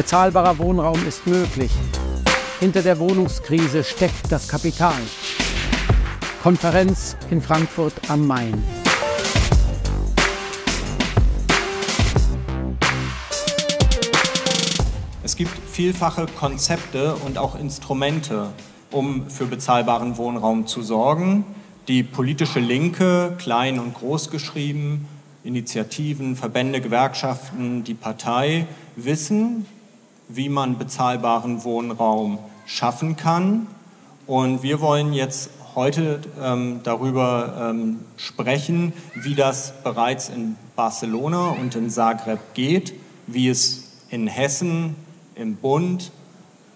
Bezahlbarer Wohnraum ist möglich. Hinter der Wohnungskrise steckt das Kapital. Konferenz in Frankfurt am Main. Es gibt vielfache Konzepte und auch Instrumente, um für bezahlbaren Wohnraum zu sorgen. Die politische Linke, klein und groß geschrieben, Initiativen, Verbände, Gewerkschaften, die Partei wissen, wie man bezahlbaren Wohnraum schaffen kann. Und wir wollen jetzt heute ähm, darüber ähm, sprechen, wie das bereits in Barcelona und in Zagreb geht, wie es in Hessen, im Bund,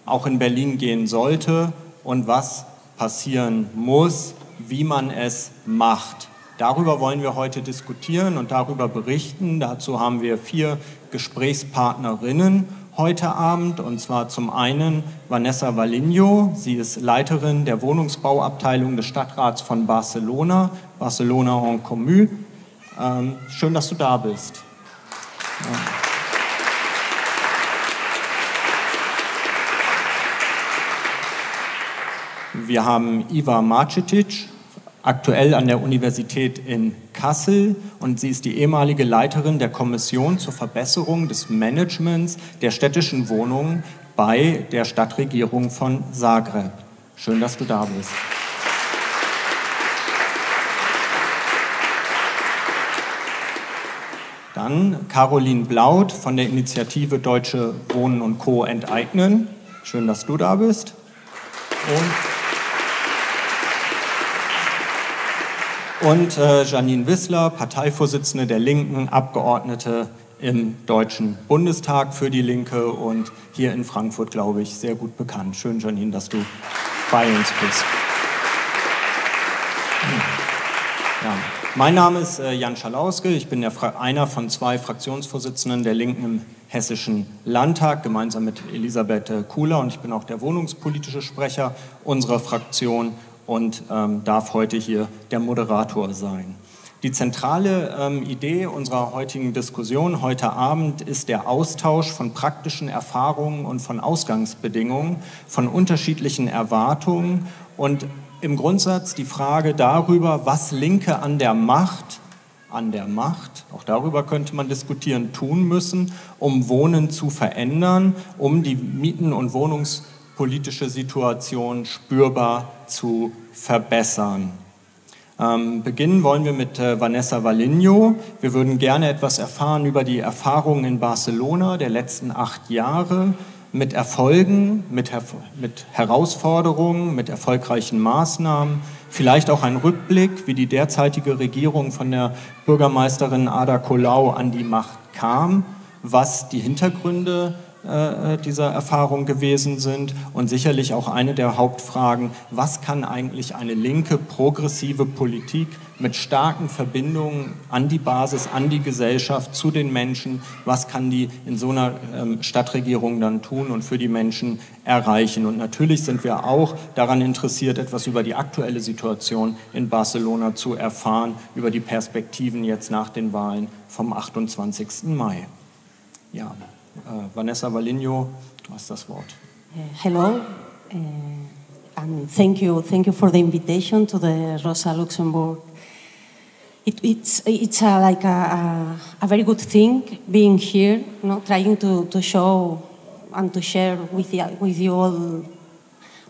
auch in Berlin gehen sollte und was passieren muss, wie man es macht. Darüber wollen wir heute diskutieren und darüber berichten. Dazu haben wir vier Gesprächspartnerinnen heute Abend, und zwar zum einen Vanessa Valinho. Sie ist Leiterin der Wohnungsbauabteilung des Stadtrats von Barcelona, Barcelona en Comú. Ähm, schön, dass du da bist. Ja. Wir haben Iva Marcetic, aktuell an der Universität in Kassel und sie ist die ehemalige Leiterin der Kommission zur Verbesserung des Managements der städtischen Wohnungen bei der Stadtregierung von Zagreb. Schön, dass du da bist. Dann Caroline Blaut von der Initiative Deutsche Wohnen und Co. enteignen. Schön, dass du da bist. Und und äh, Janine Wissler, Parteivorsitzende der Linken, Abgeordnete im Deutschen Bundestag für die Linke und hier in Frankfurt, glaube ich, sehr gut bekannt. Schön, Janine, dass du bei uns bist. Ja. Mein Name ist äh, Jan Schalauske. Ich bin einer von zwei Fraktionsvorsitzenden der Linken im Hessischen Landtag, gemeinsam mit Elisabeth Kuhler. Und ich bin auch der wohnungspolitische Sprecher unserer Fraktion und ähm, darf heute hier der Moderator sein. Die zentrale ähm, Idee unserer heutigen Diskussion heute Abend ist der Austausch von praktischen Erfahrungen und von Ausgangsbedingungen, von unterschiedlichen Erwartungen und im Grundsatz die Frage darüber, was Linke an der Macht, an der Macht, auch darüber könnte man diskutieren, tun müssen, um Wohnen zu verändern, um die Mieten- und Wohnungs- politische Situation spürbar zu verbessern. Ähm, beginnen wollen wir mit äh, Vanessa Valinho. Wir würden gerne etwas erfahren über die Erfahrungen in Barcelona der letzten acht Jahre mit Erfolgen, mit, mit Herausforderungen, mit erfolgreichen Maßnahmen, vielleicht auch ein Rückblick, wie die derzeitige Regierung von der Bürgermeisterin Ada Colau an die Macht kam, was die Hintergründe dieser Erfahrung gewesen sind und sicherlich auch eine der Hauptfragen, was kann eigentlich eine linke, progressive Politik mit starken Verbindungen an die Basis, an die Gesellschaft, zu den Menschen, was kann die in so einer ähm, Stadtregierung dann tun und für die Menschen erreichen. Und natürlich sind wir auch daran interessiert, etwas über die aktuelle Situation in Barcelona zu erfahren, über die Perspektiven jetzt nach den Wahlen vom 28. Mai. Ja. Uh, Vanessa Valinho, du hast das Wort. Hello, uh, and thank you, thank you for the invitation to the Rosa Luxemburg. It, it's it's a, like a, a, a, very good thing being here, you know, trying to, to show and to share with you, with you all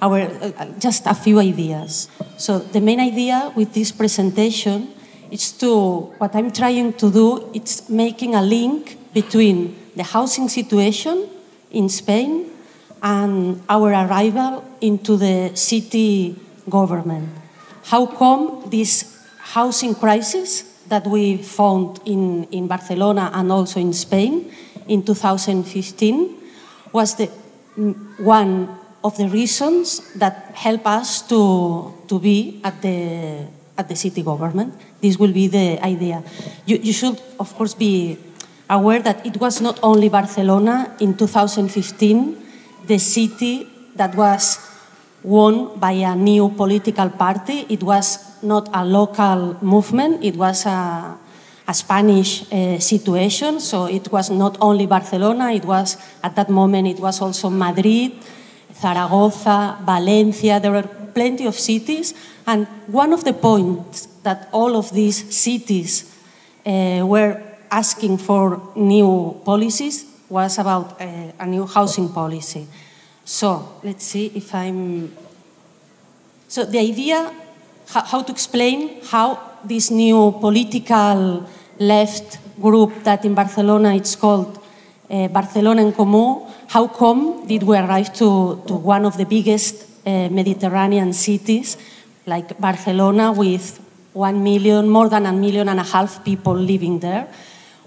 our uh, just a few ideas. So the main idea with this presentation is to what I'm trying to do. It's making a link between the housing situation in Spain and our arrival into the city government. How come this housing crisis that we found in, in Barcelona and also in Spain in 2015 was the one of the reasons that help us to, to be at the, at the city government. This will be the idea. You, you should, of course, be aware that it was not only Barcelona in 2015, the city that was won by a new political party. It was not a local movement, it was a, a Spanish uh, situation. So it was not only Barcelona, it was at that moment, it was also Madrid, Zaragoza, Valencia. There were plenty of cities. And one of the points that all of these cities uh, were asking for new policies was about uh, a new housing policy. So let's see if I'm. So the idea, how to explain how this new political left group that in Barcelona it's called uh, Barcelona en Comú, how come did we arrive to, to one of the biggest uh, Mediterranean cities like Barcelona with one million, more than a million and a half people living there?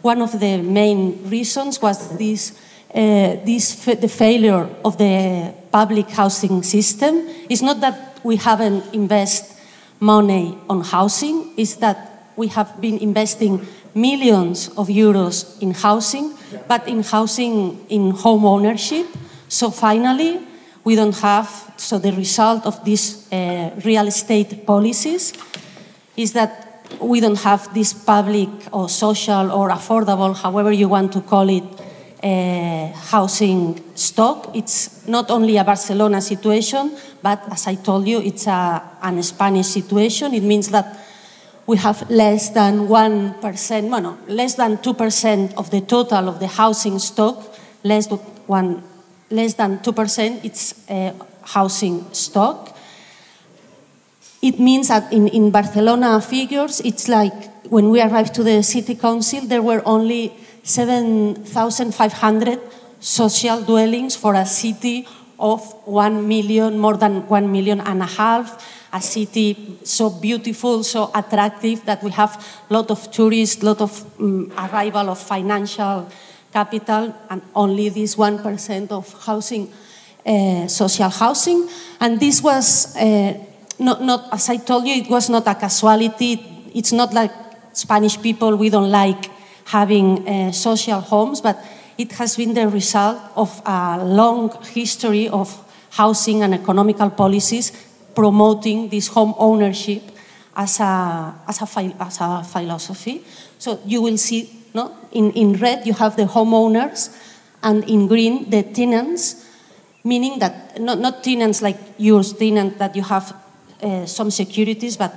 One of the main reasons was this, uh, this the failure of the public housing system. It's not that we haven't invested money on housing, it's that we have been investing millions of euros in housing, but in housing in home ownership. So finally, we don't have, so the result of these uh, real estate policies is that we don't have this public or social or affordable, however you want to call it, uh, housing stock. It's not only a Barcelona situation, but as I told you, it's a, an Spanish situation. It means that we have less than 1%, well, no, less than 2% of the total of the housing stock, less than, one, less than 2%, it's uh, housing stock. It means that in, in Barcelona figures, it's like when we arrived to the city council, there were only 7,500 social dwellings for a city of 1 million, more than 1 million and a half, a city so beautiful, so attractive that we have a lot of tourists, a lot of um, arrival of financial capital, and only this 1% of housing, uh, social housing. And this was uh, not, not, as I told you, it was not a casualty. It's not like Spanish people, we don't like having uh, social homes, but it has been the result of a long history of housing and economical policies promoting this home ownership as a, as a, as a philosophy. So you will see, no? in, in red you have the homeowners, and in green the tenants, meaning that not, not tenants like yours tenant that you have uh, some securities, but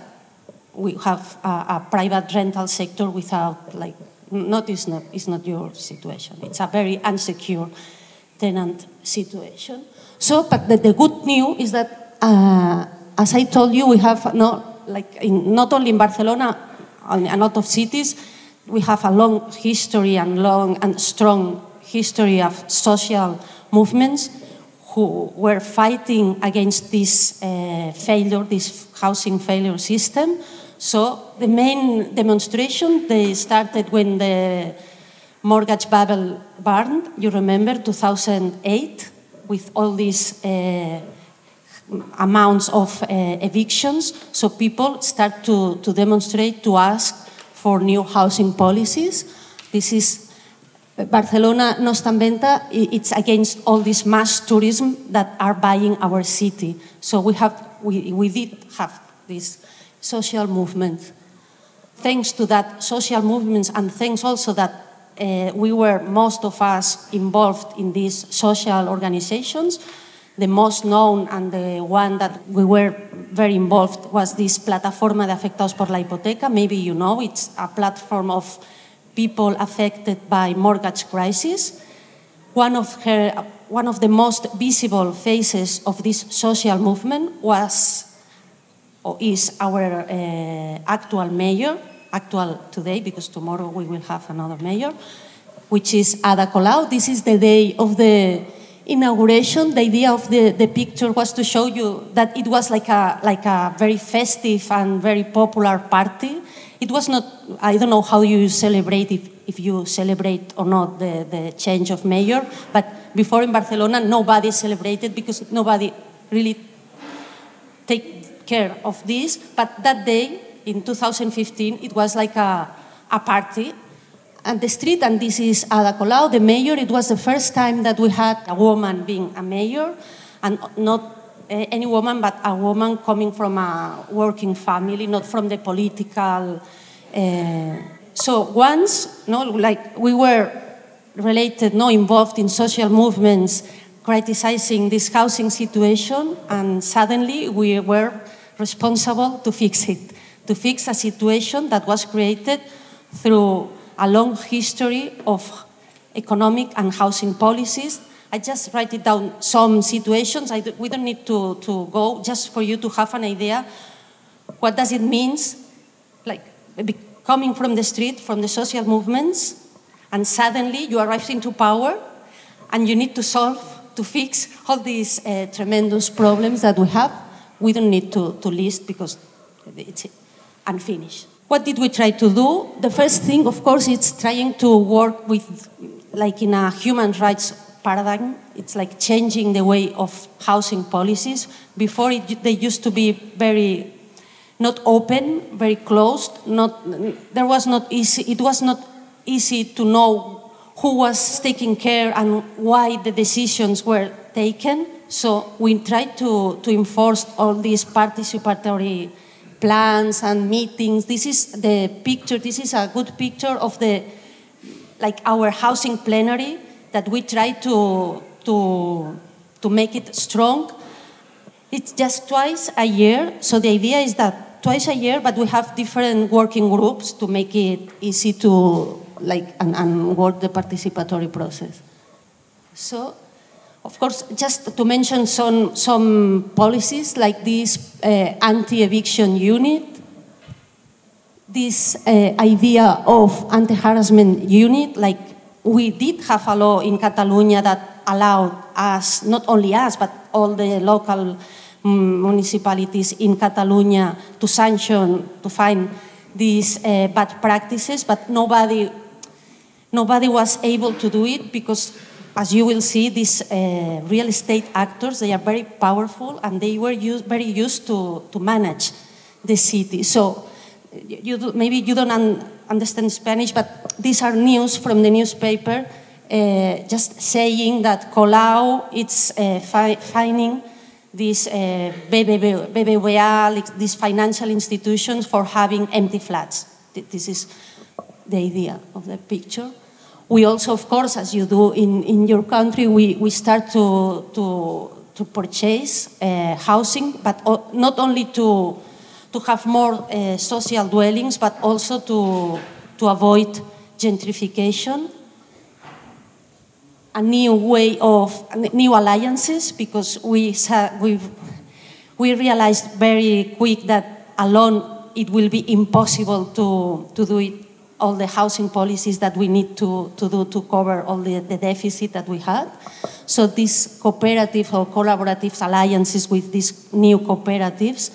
we have a, a, private rental sector without like not is not is not your situation. It's a very unsecure tenant situation. So, but the, the good news is that, uh, as I told you, we have not like in, not only in Barcelona, in a lot of cities, we have a long history and long and strong history of social movements who were fighting against this uh, failure, this housing failure system. So the main demonstration, they started when the mortgage bubble burned, you remember, 2008, with all these uh, amounts of uh, evictions. So people start to, to demonstrate, to ask for new housing policies. This is Barcelona no está en venta. It's against all this mass tourism that are buying our city. So we have, we, we did have this social movement. Thanks to that social movements and thanks also that uh, we were most of us involved in these social organizations. The most known and the one that we were very involved was this Plataforma de Afectados por la Hipoteca. Maybe you know it's a platform of people affected by mortgage crisis. One of, her, one of the most visible faces of this social movement was or is our uh, actual mayor, actual today because tomorrow we will have another mayor, which is Ada Colau. This is the day of the inauguration. The idea of the, the picture was to show you that it was like a, like a very festive and very popular party it was not, I don't know how you celebrate, if, if you celebrate or not the, the change of mayor, but before in Barcelona, nobody celebrated because nobody really take care of this. But that day, in 2015, it was like a, a party and the street, and this is Ada Colau, the mayor. It was the first time that we had a woman being a mayor, and not eh, any woman, but a woman coming from a working family, not from the political Uh, so once, no, like we were related, no, involved in social movements, criticizing this housing situation, and suddenly we were responsible to fix it, to fix a situation that was created through a long history of economic and housing policies. I just write it down some situations. I, we don't need to, to go, just for you to have an idea. What does it mean, like coming from the street, from the social movements, and suddenly you arrive into power, and you need to solve, to fix all these uh, tremendous problems that we have. We don't need to, to list because it's unfinished. What did we try to do? The first thing, of course, is trying to work with, like in a human rights paradigm. It's like changing the way of housing policies. Before, it, they used to be very not open, very closed. Not, there was not easy, it was not easy to know who was taking care and why the decisions were taken. So we tried to, to enforce all these participatory plans and meetings. This is the picture, this is a good picture of the, like our housing plenary that we try to, to, to make it strong. It's just twice a year. So the idea is that twice a year, but we have different working groups to make it easy to like and, and work the participatory process. So, of course, just to mention some some policies like this uh, anti-eviction unit, this uh, idea of anti-harassment unit, like we did have a law in Catalonia that allowed us, not only us, but all the local municipalities in Catalonia to sanction, to find these uh, bad practices, but nobody, nobody was able to do it because, as you will see, these uh, real estate actors, they are very powerful and they were used, very used to, to manage the city. So you do, maybe you don't un understand Spanish, but these are news from the newspaper uh, just saying that Colau is uh, fi finding these uh, BBVA, these financial institutions for having empty flats. This is the idea of the picture. We also, of course, as you do in, in your country, we, we start to, to, to purchase uh, housing, but not only to, to have more uh, social dwellings, but also to, to avoid gentrification a new way of new alliances because we we realized very quick that alone it will be impossible to to do it all the housing policies that we need to, to do to cover all the, the deficit that we had. So these cooperative or collaborative alliances with these new cooperatives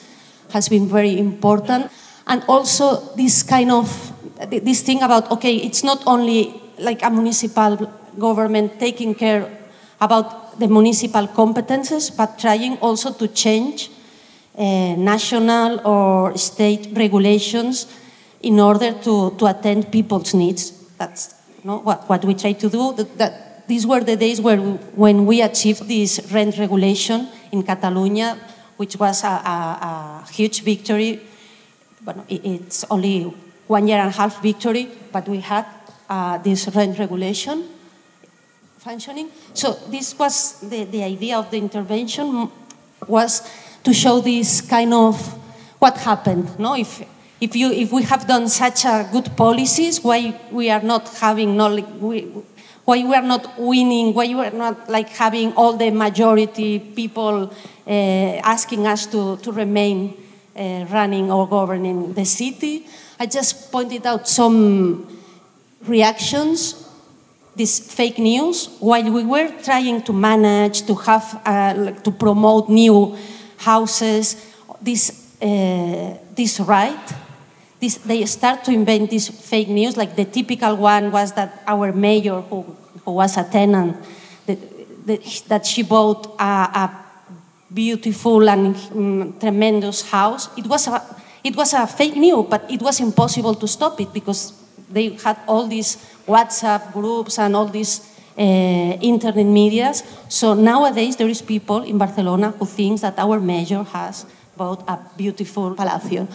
has been very important. And also this kind of, this thing about, okay, it's not only like a municipal government taking care about the municipal competences, but trying also to change uh, national or state regulations in order to, to attend people's needs. That's you know, what, what we try to do. That, that these were the days where, when we achieved this rent regulation in Catalonia, which was a, a, a huge victory. It's only one year and a half victory, but we had uh, this rent regulation functioning. So this was the, the idea of the intervention was to show this kind of what happened. No, if if you if we have done such a good policies, why we are not having no, we, why we are not winning, why we are not like having all the majority people uh, asking us to to remain uh, running or governing the city. I just pointed out some reactions this fake news while we were trying to manage to have uh, to promote new houses this uh, this right this, they start to invent this fake news like the typical one was that our mayor who, who was a tenant that, that, she bought a, a beautiful and um, tremendous house. It was a it was a fake news but it was impossible to stop it because they had all these WhatsApp groups and all these uh, internet medias. So nowadays there is people in Barcelona who thinks that our mayor has bought a beautiful palacio.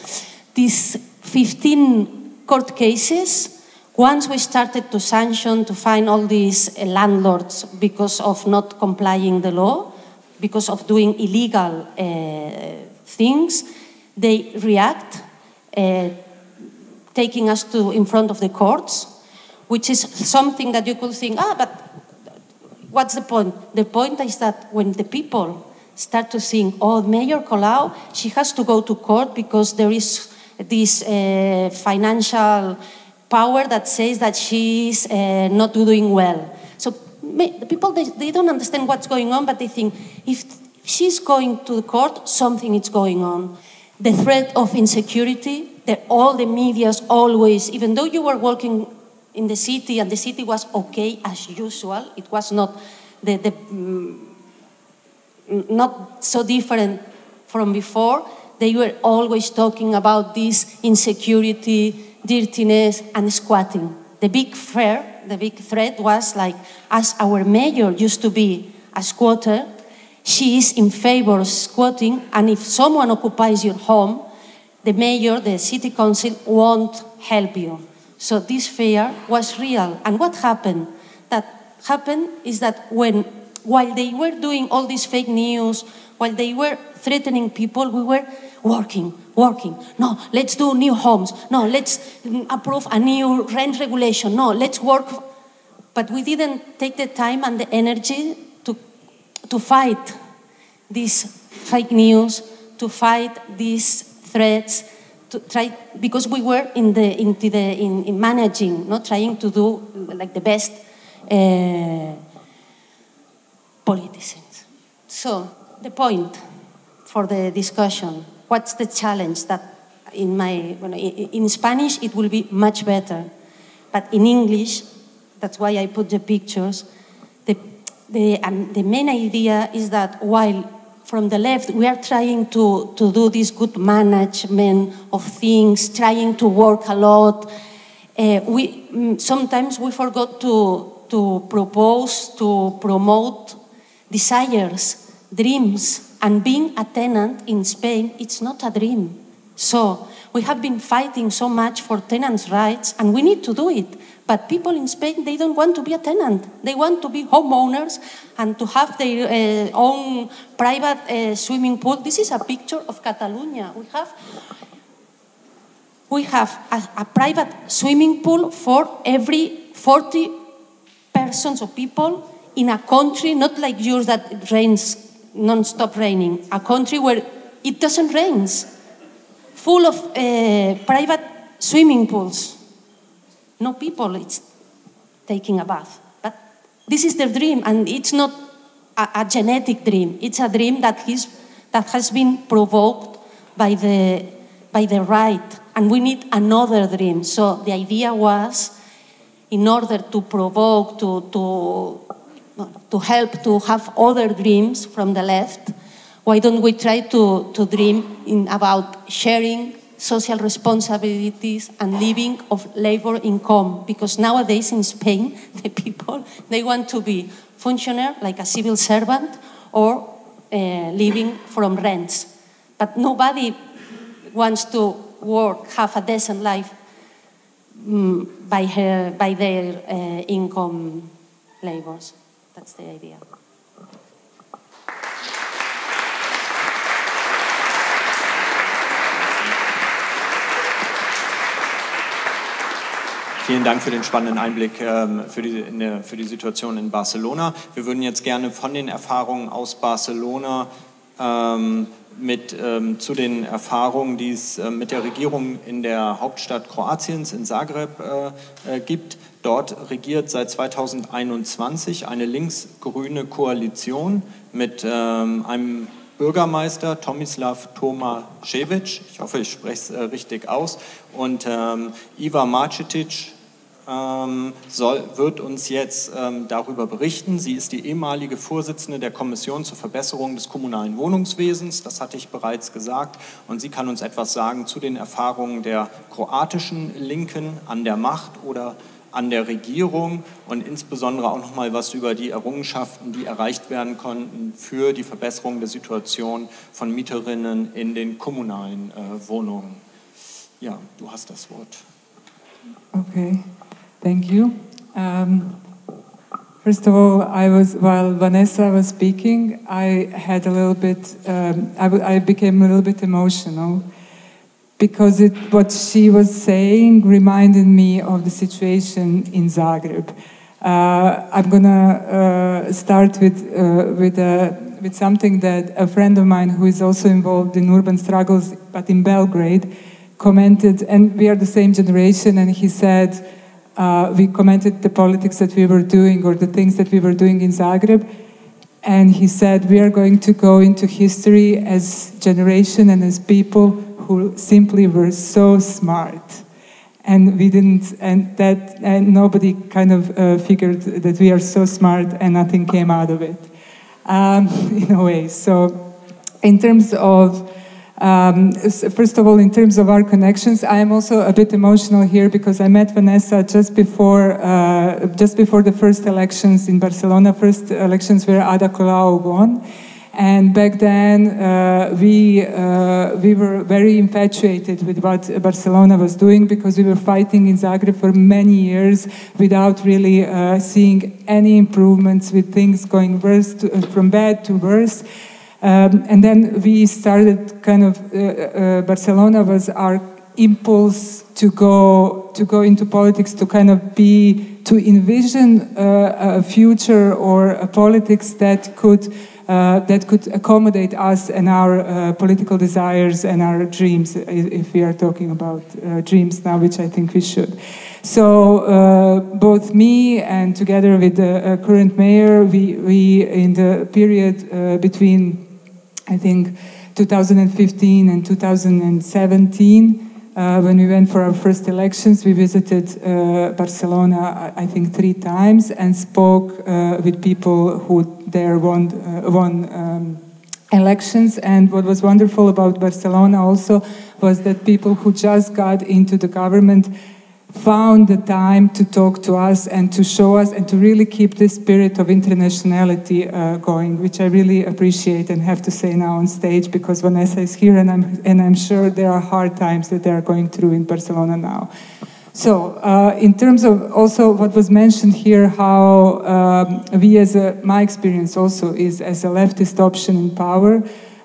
These 15 court cases Once we started to sanction, to find all these uh, landlords because of not complying the law, because of doing illegal uh, things, they react, uh, taking us to in front of the courts, which is something that you could think, ah, but what's the point? The point is that when the people start to think, oh, Mayor Colau, she has to go to court because there is this uh, financial power that says that she's uh, not doing well. So the people, they, they don't understand what's going on, but they think if she's going to the court, something is going on. The threat of insecurity, that all the media's always, even though you were working in the city and the city was okay as usual, it was not the, the um, not so different from before. They were always talking about this insecurity, dirtiness, and squatting. The big fear, the big threat was like, as our mayor used to be a squatter, she is in favor of squatting, and if someone occupies your home, the mayor, the city council won't help you. So this fear was real. And what happened? That happened is that when while they were doing all these fake news, while they were threatening people, we were working, working. No, let's do new homes. No, let's approve a new rent regulation. No, let's work. But we didn't take the time and the energy to, to fight these fake news, to fight these threats, to try because we were in the the in, in managing, not trying to do like the best. Uh, politicians. So, the point for the discussion what's the challenge that in my in Spanish it will be much better but in English that's why I put the pictures the the, um, the main idea is that while from the left we are trying to, to do this good management of things trying to work a lot uh, we mm, sometimes we forgot to to propose to promote desires, dreams, and being a tenant in Spain, it's not a dream. So we have been fighting so much for tenants' rights, and we need to do it. But people in Spain, they don't want to be a tenant. They want to be homeowners and to have their uh, own private uh, swimming pool. This is a picture of Catalonia. We have, we have a, a private swimming pool for every 40 persons or people in a country not like yours that rains non-stop raining, a country where it doesn't rain, full of uh, private swimming pools. No people it's taking a bath. But this is their dream, and it's not a, a genetic dream. It's a dream that, is, that has been provoked by the, by the right, and we need another dream. So the idea was, in order to provoke, to, to to help to have other dreams from the left, why don't we try to, to dream in, about sharing social responsibilities and living of labor income? Because nowadays in Spain, the people, they want to be functionary, like a civil servant, or uh, living from rents. But nobody wants to work, have a decent life um, by, her, by their uh, income labors. That's the idea. Vielen Dank für den spannenden Einblick ähm, für, die, der, für die Situation in Barcelona. Wir würden jetzt gerne von den Erfahrungen aus Barcelona ähm, mit, ähm, zu den Erfahrungen, die es äh, mit der Regierung in der Hauptstadt Kroatiens, in Zagreb, äh, äh, gibt. Dort regiert seit 2021 eine linksgrüne Koalition mit ähm, einem Bürgermeister Tomislav Tomašević, ich hoffe, ich spreche es äh, richtig aus, und ähm, Iva Marcetic ähm, soll, wird uns jetzt ähm, darüber berichten. Sie ist die ehemalige Vorsitzende der Kommission zur Verbesserung des kommunalen Wohnungswesens, das hatte ich bereits gesagt, und sie kann uns etwas sagen zu den Erfahrungen der kroatischen Linken an der Macht oder an der Regierung und insbesondere auch noch mal was über die Errungenschaften, die erreicht werden konnten für die Verbesserung der Situation von Mieterinnen in den kommunalen äh, Wohnungen. Ja, du hast das Wort. Okay. Thank you. Um, first of all, I was while Vanessa was speaking, I had a little bit. Um, I, became a little bit emotional because it, what she was saying reminded me of the situation in Zagreb. Uh, I'm gonna uh, start with uh, with with something that a friend of mine who is also involved in urban struggles, but in Belgrade, commented, and we are the same generation, and he said uh, we commented the politics that we were doing or the things that we were doing in Zagreb. And he said, We are going to go into history as generation and as people who simply were so smart. And we didn't, and that, and nobody kind of uh, figured that we are so smart and nothing came out of it, um, in a way. So, in terms of um, first of all, in terms of our connections, I am also a bit emotional here because I met Vanessa just before, uh, just before the first elections in Barcelona, first elections where Ada Colau won. And back then, uh, we, uh, we were very infatuated with what Barcelona was doing because we were fighting in Zagreb for many years without really uh, seeing any improvements, with things going worse to, from bad to worse. Um, and then we started kind of, uh, uh, Barcelona was our impulse to go, to go into politics, to kind of be, to envision uh, a future or a politics that could uh, that could accommodate us and our uh, political desires and our dreams, if we are talking about uh, dreams now, which I think we should. So both me and together with the current mayor, we, we in the period between I think 2015 and 2017, uh, when we went for our first elections, we visited uh, Barcelona, I think, three times and spoke uh, with people who there won, uh, won um, elections. And what was wonderful about Barcelona also was that people who just got into the government found the time to talk to us and to show us and to really keep this spirit of internationality uh, going, which I really appreciate and have to say now on stage because Vanessa is here and I'm, and I'm sure there are hard times that they are going through in Barcelona now. So, uh, in terms of also what was mentioned here, how um, we, as a, my experience also is as a leftist option in power,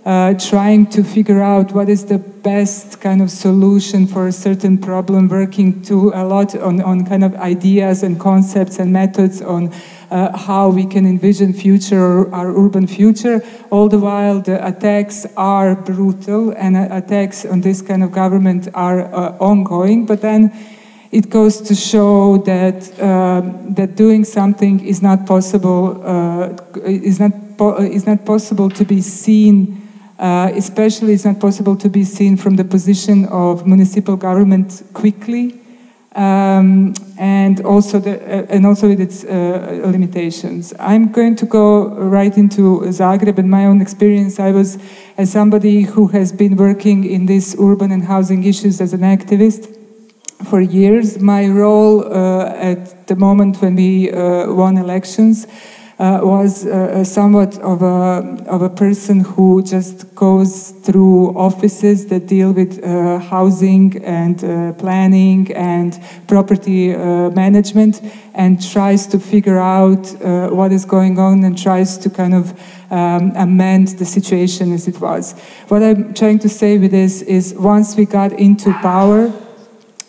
uh, trying to figure out what is the best kind of solution for a certain problem, working to a lot on, on kind of ideas and concepts and methods on uh, how we can envision future, our urban future. All the while, the attacks are brutal and uh, attacks on this kind of government are uh, ongoing. But then it goes to show that um, that doing something is not possible. Uh, is not is not possible to be seen uh, especially, it's not possible to be seen from the position of municipal government quickly, um, and also the, uh, and also with its uh, limitations. I'm going to go right into Zagreb and my own experience. I was, as somebody who has been working in these urban and housing issues as an activist for years. My role uh, at the moment when we uh, won elections was uh, somewhat of a, of a person who just goes through offices that deal with uh, housing and uh, planning and property uh, management and tries to figure out uh, what is going on and tries to kind of um, amend the situation as it was. What I'm trying to say with this is once we got into power,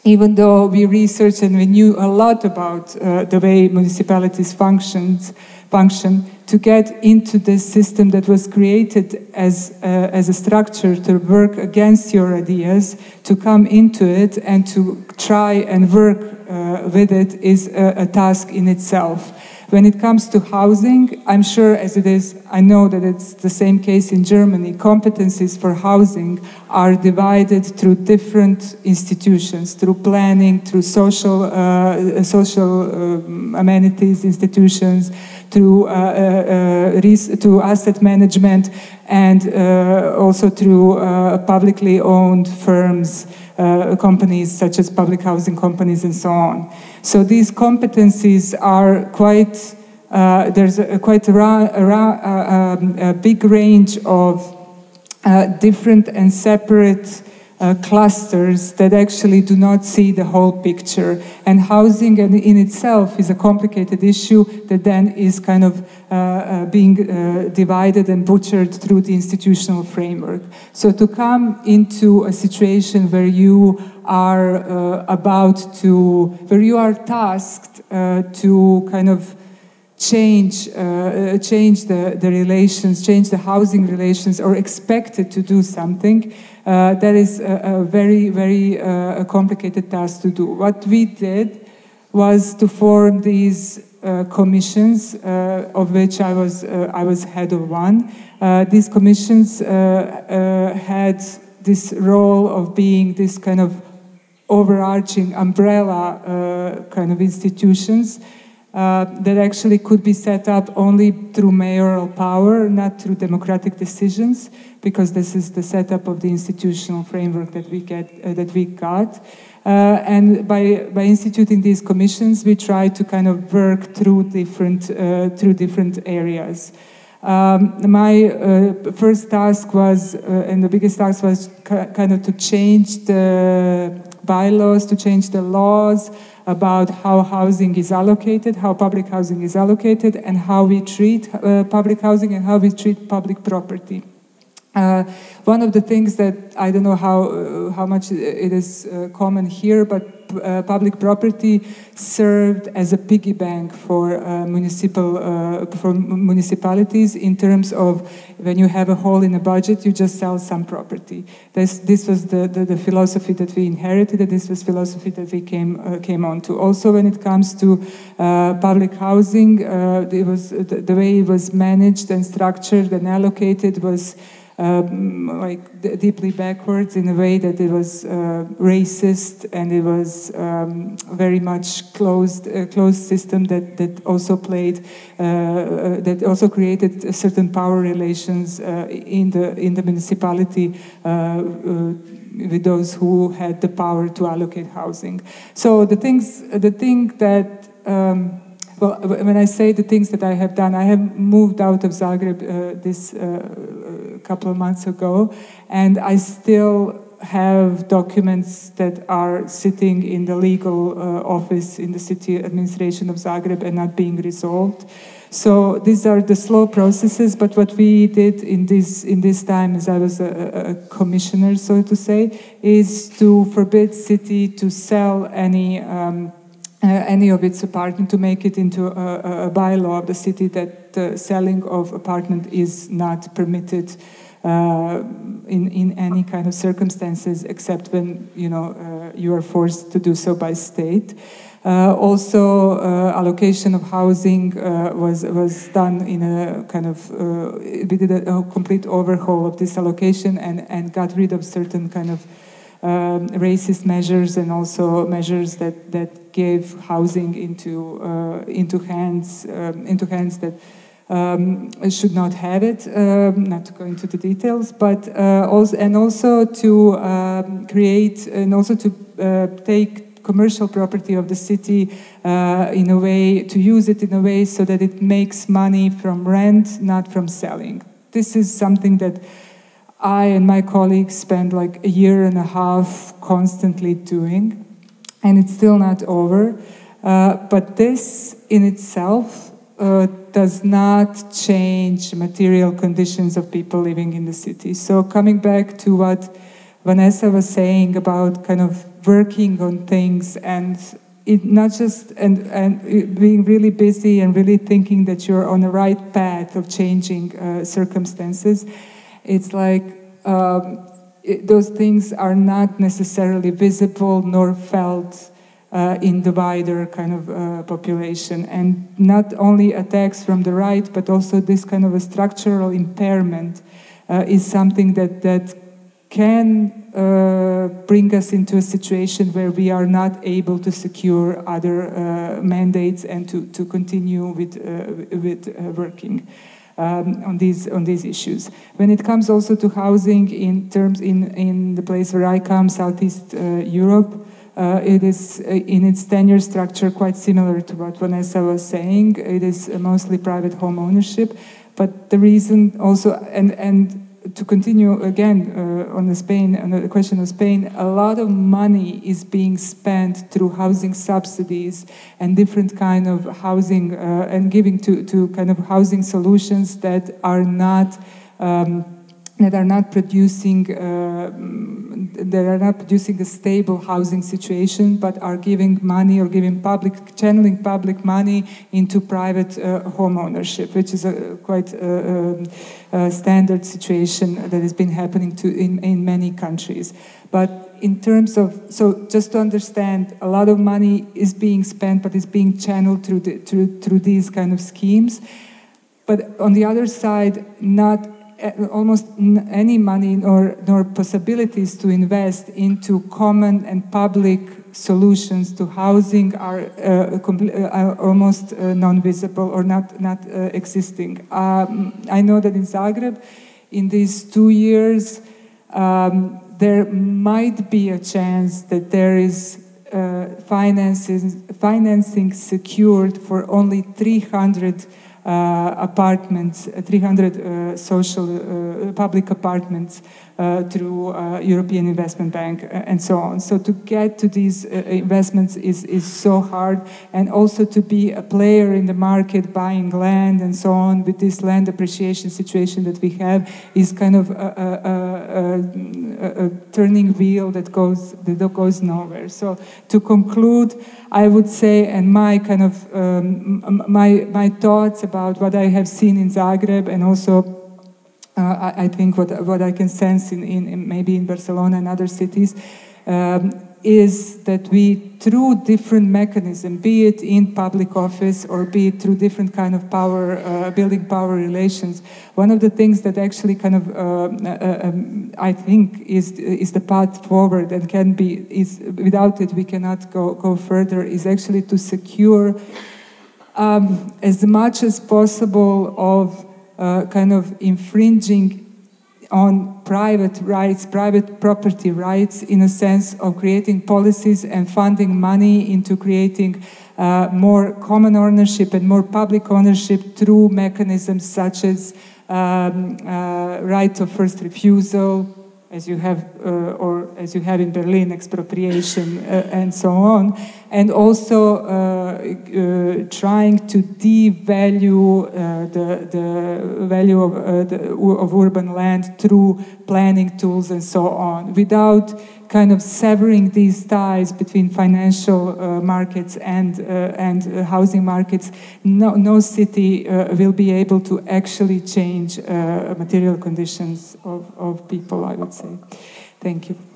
even though we researched and we knew a lot about the way municipalities functions, function to get into this system that was created as, as a structure to work against your ideas, to come into it and to try and work uh, with it is a, a task in itself. When it comes to housing, I'm sure as it is, I know that it's the same case in Germany. Competencies for housing are divided through different institutions, through planning, through social, uh, social um, amenities institutions, through, uh, uh, uh to asset management, and uh, also through publicly owned firms, companies such as public housing companies and so on. So these competencies are quite, there's a, quite a, a, um, a, big range of different and separate uh, clusters that actually do not see the whole picture. And housing in itself is a complicated issue that then is kind of uh, uh, being uh, divided and butchered through the institutional framework. So to come into a situation where you are uh, about to, where you are tasked uh, to kind of change, uh, change the, the relations, change the housing relations, or expected to do something, uh, that is a, a very, very uh, complicated task to do. What we did was to form these uh, commissions, uh, of which I was, uh, I was head of one. these commissions had this role of being this kind of overarching umbrella kind of institutions uh, that actually could be set up only through mayoral power, not through democratic decisions, because this is the setup of the institutional framework that we get uh, that we got. Uh, and by by instituting these commissions, we try to kind of work through different uh, through different areas. Um, my uh, first task was, and the biggest task was kind of to change the bylaws, to change the laws about how housing is allocated, how public housing is allocated, and how we treat uh, public housing and how we treat public property. Uh, one of the things that I don't know how uh, how much it is uh, common here, but uh, public property served as a piggy bank for uh, municipal for municipalities in terms of when you have a hole in a budget, you just sell some property. This this was the, the, the philosophy that we inherited, and this was philosophy that we came came on to. Also, when it comes to public housing, it was the, the way it was managed and structured and allocated was um, like deeply backwards in a way that it was uh, racist and it was um, very much closed uh, closed system that that also played uh, uh that also created certain power relations uh, in the in the municipality uh, with those who had the power to allocate housing. So the things the thing that um, well, when I say the things that I have done, I have moved out of Zagreb uh, this uh, uh, couple of months ago, and I still have documents that are sitting in the legal uh, office in the city administration of Zagreb and not being resolved. So these are the slow processes. But what we did in this in this time, as I was a, a commissioner, so to say, is to forbid city to sell any. Um, uh, any of its apartment to make it into a, a bylaw of the city that the selling of apartment is not permitted uh, in, in any kind of circumstances except when you know uh, you are forced to do so by state. Uh, also, uh, allocation of housing uh, was was done in a kind of we did a, a, complete overhaul of this allocation and and got rid of certain kind of um, racist measures and also measures that, that gave housing into, uh, into, hands, um, into hands that um, should not have it, um, not to go into the details, but uh, also, and also to um, create and also to uh, take commercial property of the city uh, in a way, to use it in a way so that it makes money from rent, not from selling. This is something that I and my colleagues spent like a year and a half constantly doing, and it's still not over. Uh, but this in itself uh, does not change material conditions of people living in the city. So, coming back to what Vanessa was saying about kind of working on things and it not just and, and being really busy and really thinking that you're on the right path of changing uh, circumstances it's like um, it, those things are not necessarily visible nor felt uh, in the wider kind of uh, population. And not only attacks from the right, but also this kind of a structural impairment uh, is something that, that can uh, bring us into a situation where we are not able to secure other uh, mandates and to, to continue with, uh, with working um, on these on these issues. When it comes also to housing, in terms in in the place where I come, Southeast uh, Europe. Uh, it is uh, in its tenure structure quite similar to what Vanessa was saying. It is mostly private home ownership, but the reason also and and to continue again uh, on the Spain, on the question of Spain, a lot of money is being spent through housing subsidies and different kind of housing uh, and giving to, to kind of housing solutions that are not um, that are not producing uh, that are not producing a stable housing situation, but are giving money or giving public channeling public money into private uh, home ownership, which is a quite uh, standard situation that has been happening to in, in many countries. But in terms of so just to understand, a lot of money is being spent, but it's being channeled through the, through through these kind of schemes. But on the other side, not almost any money nor, nor possibilities to invest into common and public solutions to housing are, uh, uh are almost uh, non-visible or not, not uh, existing. Um, I know that in Zagreb, in these two years, um, there might be a chance that there is uh, financing, financing secured for only 300 uh, apartments, uh, 300 uh, social public apartments through European Investment Bank and so on. So to get to these investments is, is so hard and also to be a player in the market buying land and so on with this land appreciation situation that we have is kind of a, a, a, a turning wheel that goes, that goes nowhere. So to conclude, I would say, and my kind of um, my my thoughts about what I have seen in Zagreb, and also uh, I, I, think what what I can sense in, in, in maybe in Barcelona and other cities. Um, is that we, through different mechanisms, be it in public office or be it through different kind of power, uh, building power relations, one of the things that actually kind of, uh, uh, um, I think, is is the path forward and can be is without it we cannot go go further. Is actually to secure um, as much as possible of uh, kind of infringing on private rights, private property rights, in a sense of creating policies and funding money into creating uh, more common ownership and more public ownership through mechanisms such as um, uh, right of first refusal, as you have, uh, or as you have in Berlin, expropriation uh, and so on, and also uh, uh trying to devalue uh, the, the value of, the, of urban land through planning tools and so on, without kind of severing these ties between financial uh, markets and, uh, and uh, housing markets, no, no city will be able to actually change material conditions of, of people, I would say. Thank you.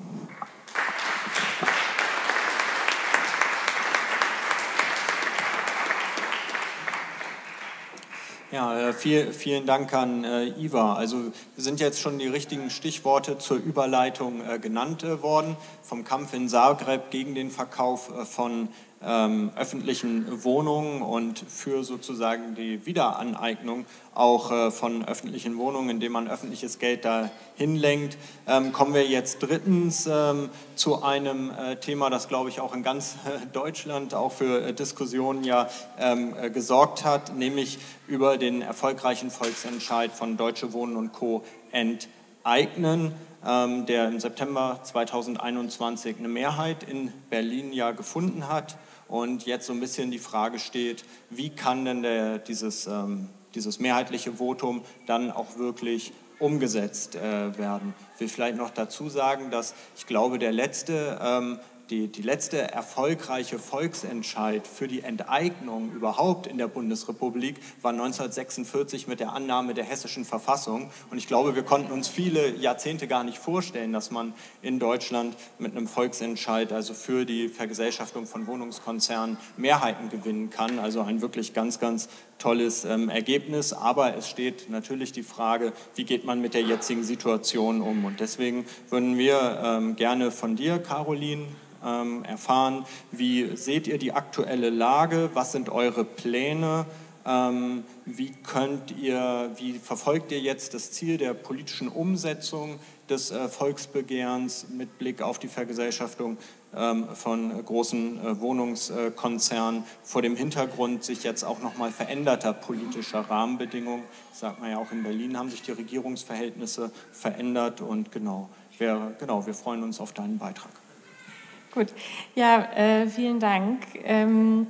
Ja, äh, viel, vielen Dank an äh, Iva. Also sind jetzt schon die richtigen Stichworte zur Überleitung äh, genannt äh, worden. Vom Kampf in Zagreb gegen den Verkauf äh, von ähm, öffentlichen Wohnungen und für sozusagen die Wiederaneignung auch äh, von öffentlichen Wohnungen, indem man öffentliches Geld da hinlenkt. Ähm, kommen wir jetzt drittens ähm, zu einem äh, Thema, das, glaube ich, auch in ganz äh, Deutschland auch für äh, Diskussionen ja ähm, äh, gesorgt hat, nämlich über den erfolgreichen Volksentscheid von Deutsche Wohnen und Co. enteignen ähm, der im September 2021 eine Mehrheit in Berlin ja gefunden hat und jetzt so ein bisschen die Frage steht, wie kann denn der, dieses, ähm, dieses mehrheitliche Votum dann auch wirklich umgesetzt äh, werden. Ich will vielleicht noch dazu sagen, dass ich glaube, der letzte ähm, die, die letzte erfolgreiche Volksentscheid für die Enteignung überhaupt in der Bundesrepublik war 1946 mit der Annahme der hessischen Verfassung. Und ich glaube, wir konnten uns viele Jahrzehnte gar nicht vorstellen, dass man in Deutschland mit einem Volksentscheid, also für die Vergesellschaftung von Wohnungskonzernen, Mehrheiten gewinnen kann. Also ein wirklich ganz, ganz tolles ähm, Ergebnis. Aber es steht natürlich die Frage, wie geht man mit der jetzigen Situation um? Und deswegen würden wir ähm, gerne von dir, Caroline, ähm, erfahren, wie seht ihr die aktuelle Lage, was sind eure Pläne, ähm, wie könnt ihr, wie verfolgt ihr jetzt das Ziel der politischen Umsetzung des äh, Volksbegehrens mit Blick auf die Vergesellschaftung ähm, von großen äh, Wohnungskonzernen? Vor dem Hintergrund sich jetzt auch nochmal veränderter politischer Rahmenbedingungen, sagt man ja auch in Berlin, haben sich die Regierungsverhältnisse verändert und genau, wir, genau, wir freuen uns auf deinen Beitrag. Gut, ja, äh, vielen Dank. Ähm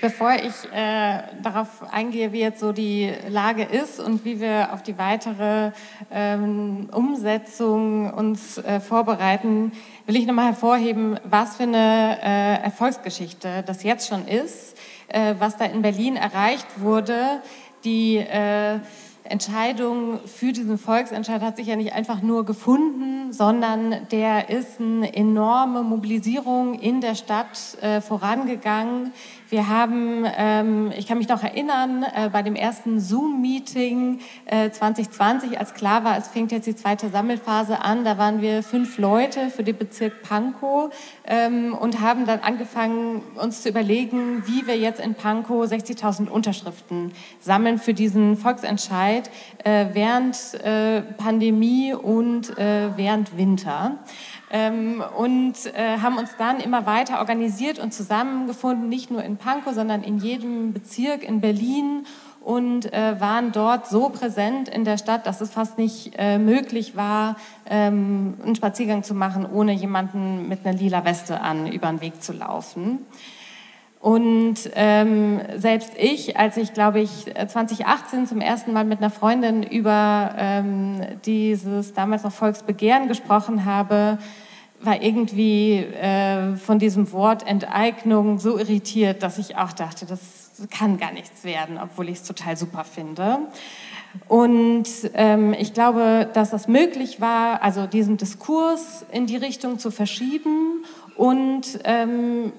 Bevor ich äh, darauf eingehe, wie jetzt so die Lage ist und wie wir auf die weitere ähm, Umsetzung uns äh, vorbereiten, will ich nochmal hervorheben, was für eine äh, Erfolgsgeschichte das jetzt schon ist, äh, was da in Berlin erreicht wurde. Die äh, Entscheidung für diesen Volksentscheid hat sich ja nicht einfach nur gefunden, sondern der ist eine enorme Mobilisierung in der Stadt äh, vorangegangen. Wir haben, ähm, ich kann mich noch erinnern, äh, bei dem ersten Zoom-Meeting äh, 2020, als klar war, es fängt jetzt die zweite Sammelphase an, da waren wir fünf Leute für den Bezirk Pankow ähm, und haben dann angefangen, uns zu überlegen, wie wir jetzt in Pankow 60.000 Unterschriften sammeln für diesen Volksentscheid äh, während äh, Pandemie und äh, während Winter. Ähm, und äh, haben uns dann immer weiter organisiert und zusammengefunden, nicht nur in Pankow, sondern in jedem Bezirk in Berlin und äh, waren dort so präsent in der Stadt, dass es fast nicht äh, möglich war, ähm, einen Spaziergang zu machen, ohne jemanden mit einer lila Weste an über den Weg zu laufen. Und ähm, selbst ich, als ich, glaube ich, 2018 zum ersten Mal mit einer Freundin über ähm, dieses damals noch Volksbegehren gesprochen habe, war irgendwie äh, von diesem Wort Enteignung so irritiert, dass ich auch dachte, das kann gar nichts werden, obwohl ich es total super finde. Und ähm, ich glaube, dass das möglich war, also diesen Diskurs in die Richtung zu verschieben und ähm,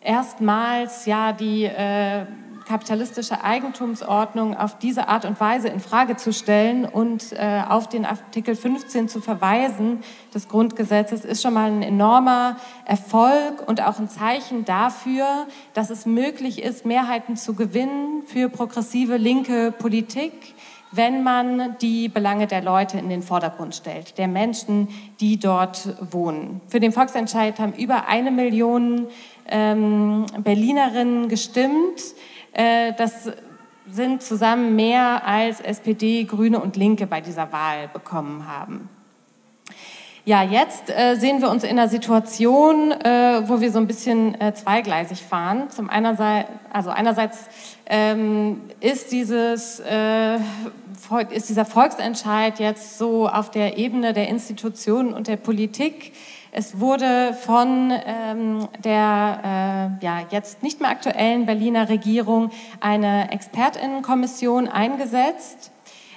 erstmals ja die äh, kapitalistische Eigentumsordnung auf diese Art und Weise in Frage zu stellen und äh, auf den Artikel 15 zu verweisen des Grundgesetzes ist schon mal ein enormer Erfolg und auch ein Zeichen dafür, dass es möglich ist, Mehrheiten zu gewinnen für progressive linke Politik wenn man die Belange der Leute in den Vordergrund stellt, der Menschen, die dort wohnen. Für den Volksentscheid haben über eine Million ähm, Berlinerinnen gestimmt. Äh, das sind zusammen mehr als SPD, Grüne und Linke bei dieser Wahl bekommen haben. Ja, jetzt äh, sehen wir uns in einer Situation, äh, wo wir so ein bisschen äh, zweigleisig fahren. Zum einerseits, also einerseits ähm, ist dieses äh, ist dieser Volksentscheid jetzt so auf der Ebene der Institutionen und der Politik es wurde von ähm, der äh, ja, jetzt nicht mehr aktuellen Berliner Regierung eine Expertinnenkommission eingesetzt,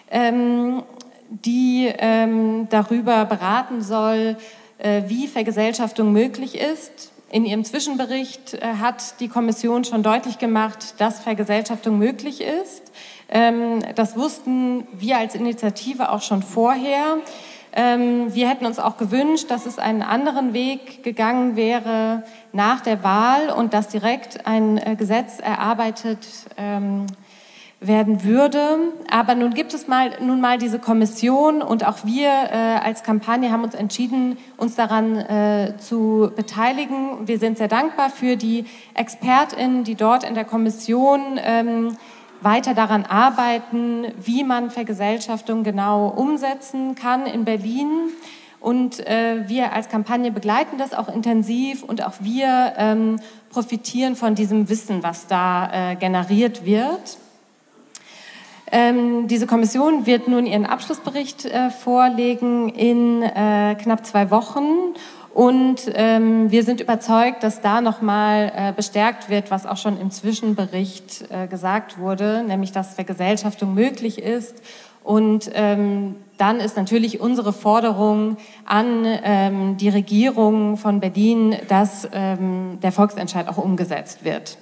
ähm, die ähm, darüber beraten soll, äh, wie Vergesellschaftung möglich ist. In ihrem Zwischenbericht äh, hat die Kommission schon deutlich gemacht, dass Vergesellschaftung möglich ist. Ähm, das wussten wir als Initiative auch schon vorher. Ähm, wir hätten uns auch gewünscht, dass es einen anderen Weg gegangen wäre nach der Wahl und dass direkt ein äh, Gesetz erarbeitet ähm, werden würde. Aber nun gibt es mal, nun mal diese Kommission und auch wir äh, als Kampagne haben uns entschieden, uns daran äh, zu beteiligen. Wir sind sehr dankbar für die ExpertInnen, die dort in der Kommission ähm, weiter daran arbeiten, wie man Vergesellschaftung genau umsetzen kann in Berlin. Und äh, wir als Kampagne begleiten das auch intensiv und auch wir ähm, profitieren von diesem Wissen, was da äh, generiert wird. Ähm, diese Kommission wird nun ihren Abschlussbericht äh, vorlegen in äh, knapp zwei Wochen und ähm, wir sind überzeugt, dass da nochmal äh, bestärkt wird, was auch schon im Zwischenbericht äh, gesagt wurde, nämlich dass Vergesellschaftung möglich ist. Und ähm, dann ist natürlich unsere Forderung an ähm, die Regierung von Berlin, dass ähm, der Volksentscheid auch umgesetzt wird.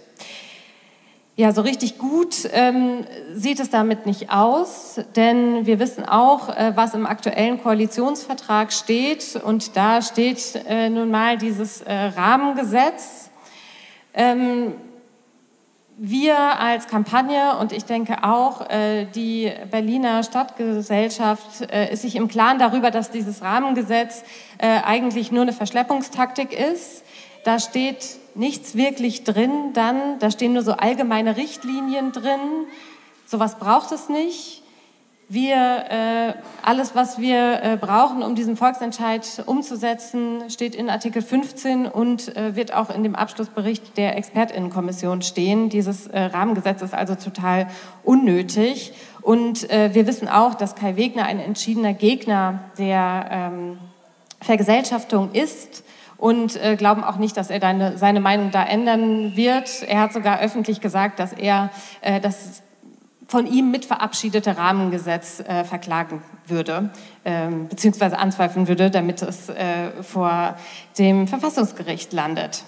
Ja, so richtig gut ähm, sieht es damit nicht aus, denn wir wissen auch, äh, was im aktuellen Koalitionsvertrag steht. Und da steht äh, nun mal dieses äh, Rahmengesetz. Ähm, wir als Kampagne und ich denke auch äh, die Berliner Stadtgesellschaft äh, ist sich im Klaren darüber, dass dieses Rahmengesetz äh, eigentlich nur eine Verschleppungstaktik ist. Da steht nichts wirklich drin, dann da stehen nur so allgemeine Richtlinien drin. Sowas braucht es nicht wir äh, alles, was wir äh, brauchen, um diesen Volksentscheid umzusetzen, steht in Artikel 15 und äh, wird auch in dem Abschlussbericht der Expertinnenkommission stehen. Dieses äh, Rahmengesetz ist also total unnötig. Und äh, wir wissen auch, dass Kai Wegner ein entschiedener Gegner der ähm, Vergesellschaftung ist und äh, glauben auch nicht, dass er deine, seine Meinung da ändern wird. Er hat sogar öffentlich gesagt, dass er äh, das von ihm mit verabschiedete Rahmengesetz äh, verklagen würde, ähm, beziehungsweise anzweifeln würde, damit es äh, vor dem Verfassungsgericht landet.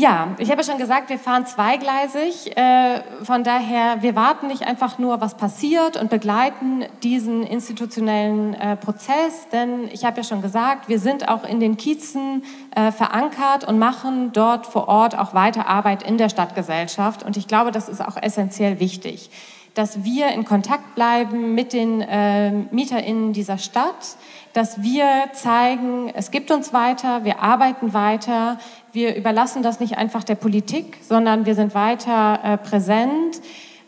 Ja, ich habe ja schon gesagt, wir fahren zweigleisig. Äh, von daher, wir warten nicht einfach nur, was passiert und begleiten diesen institutionellen äh, Prozess. Denn ich habe ja schon gesagt, wir sind auch in den Kiezen äh, verankert und machen dort vor Ort auch weiter Arbeit in der Stadtgesellschaft. Und ich glaube, das ist auch essentiell wichtig, dass wir in Kontakt bleiben mit den MieterInnen dieser Stadt, dass wir zeigen, es gibt uns weiter, wir arbeiten weiter, wir überlassen das nicht einfach der Politik, sondern wir sind weiter äh, präsent.